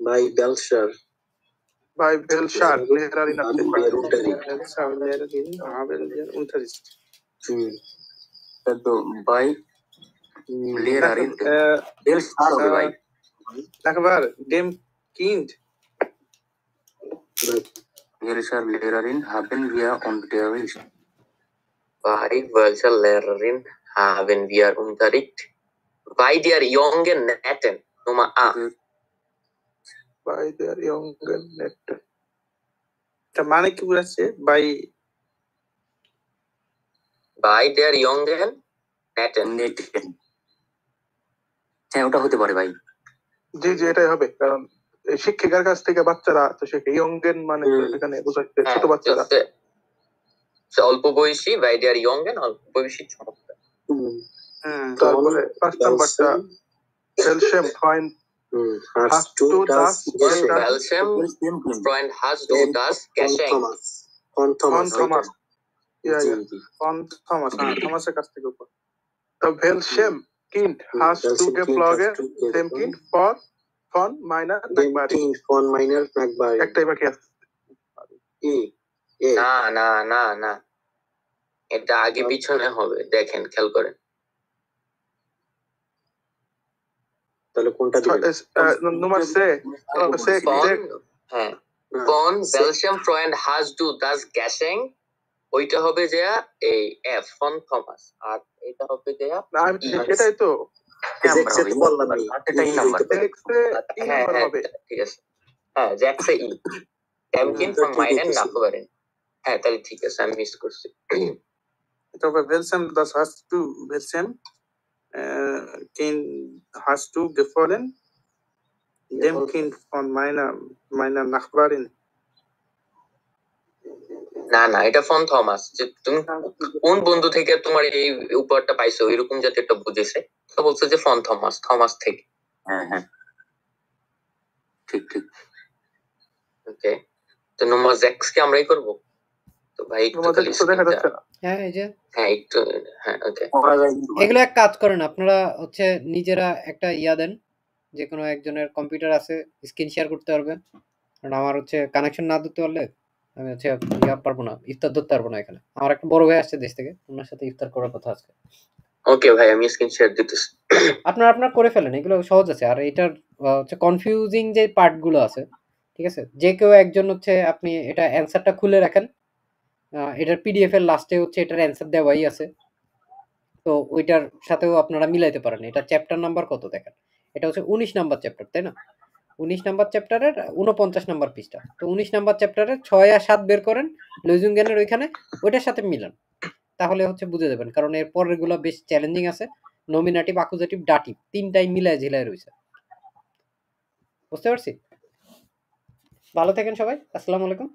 S8: Bei Belcher.
S5: বাই বেলশার লেহরারি না
S8: Haben wir Unterricht.
S7: Welcher Lehrerin haben wir Unterricht?
S8: হুম।
S9: তো বাই
S8: হুম।
S9: লেরারিন
S7: Äh,
S9: এর সার হবে ভাই
S7: Nachbar, dem Kind.
S9: সার লেরারিন haben wir Unterricht
S3: bei welcher Lehrerin haben wir Unterricht bei der jungen Netten Nummer A
S5: বাই দেয়ার ইয়ঙ্গেন নেট
S7: এটা মানে কি বোঝাচ্ছে বাই
S3: bei der jungen Netten
S9: নেটেন হ্যাঁ ওটা হতে পারে ভাই
S5: জি জি এটাই হবে কারণ শিক্ষিকার কাছ থেকে বাচ্চারা তো সে ইয়ংগেন মানে এখানে বোঝাচ্ছে
S3: হ্যাঁ,
S5: ছোট বাচ্চারা।
S3: অল্প বয়সী বা ইয়ার ইয়ংগেন অল্প বয়সী ছোট
S8: হুম।
S5: তারপরে পাঁচ নাম্বারটা সেলশেম ফাইন
S8: ফর
S5: Dem Nachbarin
S8: Kind von meiner Nachbarin.
S5: একটাই বাকি আছে
S8: E. E.
S3: না না না না এটা আগে পিছনে হবে দেখেন খেয়াল করেন
S8: তাহলে কোনটা দিবেন
S5: নম্বর সে সে
S3: হ্যাঁ
S8: হ্যাঁ,
S3: Von
S8: সে-
S3: welchem Freund hast du das geschenkt ওইটা হবে যে এই এফ ফন থমাস আর এটা হবে যে
S5: সেটাই তো
S3: ঠিক আছে হ্যাঁ জ্যাকসে ই হ্যাঁ তাহলে ঠিক আছে আমি মিস করছি
S7: dem Kind von meiner meiner Nachbarin.
S3: না না এটা ফন থমাস যে তুমি কোন বন্ধু থেকে তোমার এই উপহারটা পাইছো? এরকম যাতে একটা বুঝেছে। তো বলছে যে ফন থমাস থমাস থেকে।
S9: হ্যাঁ হ্যাঁ। ঠিক ঠিক।
S3: ওকে। তো নম্বর জ্যাক্স কে আমরাই করব? তো ভাই একটু খালি
S1: হ্যাঁ এই যে
S3: হ্যাঁ একটু হ্যাঁ ওকে।
S1: এগুলো এক কাজ করেন আপনারা হচ্ছে নিজেরা একটা ইয়া দেন যে কোনো একজনের কম্পিউটার আছে স্ক্রিন শেয়ার করতে পারবেন। কারণ আমার হচ্ছে কানেকশন না ধরতে পারলে আমি হচ্ছে ইয়া পারব না ইফতার ধরতে পারব না এখানে। আমার একটা বড় ভাই আসছে দেশ থেকে ওনার সাথে ইফতার করার কথা আজকে।
S3: ওকে ভাই, আমি স্ক্রিন শেয়ার দিতেছি।
S1: আপনার আপনার করে ফেলেন, এগুলো সহজ আছে। আর এটার হচ্ছে কনফিউজিং যে পার্টগুলো আছে, ঠিক আছে? যে কেউ একজন হচ্ছে আপনি এটা অ্যান্সারটা খুলে রাখেন এটার পিডিএফ এর লাস্টে হচ্ছে এটার অ্যান্সার দেওয়াই আছে। তো ওইটার সাথেও আপনারা মিলাইতে পারেন। এটা চ্যাপ্টার নাম্বার কত দেখেন? এটা হচ্ছে উনিশ নাম্বার চ্যাপ্টার তাই না? উনিশ নাম্বার চ্যাপ্টারের উনপঞ্চাশ নাম্বার পৃষ্ঠা। তো উনিশ নাম্বার চ্যাপ্টারের ছয় আর সাত বের করেন লুইজুং জ্ঞানের ওইখানে, ওইটার সাথে মিলান। তাহলে হচ্ছে বুঝে দেবেন কারণ এর পরেরগুলো বেশ চ্যালেঞ্জিং আছে। নমিনাটিভ আকুজেটিভ ডাটিভ তিনটাই মিলায় ঝিলায় রয়েছে। বুঝতে পারছি? ভালো থাকেন সবাই। আসসালামু আলাইকুম।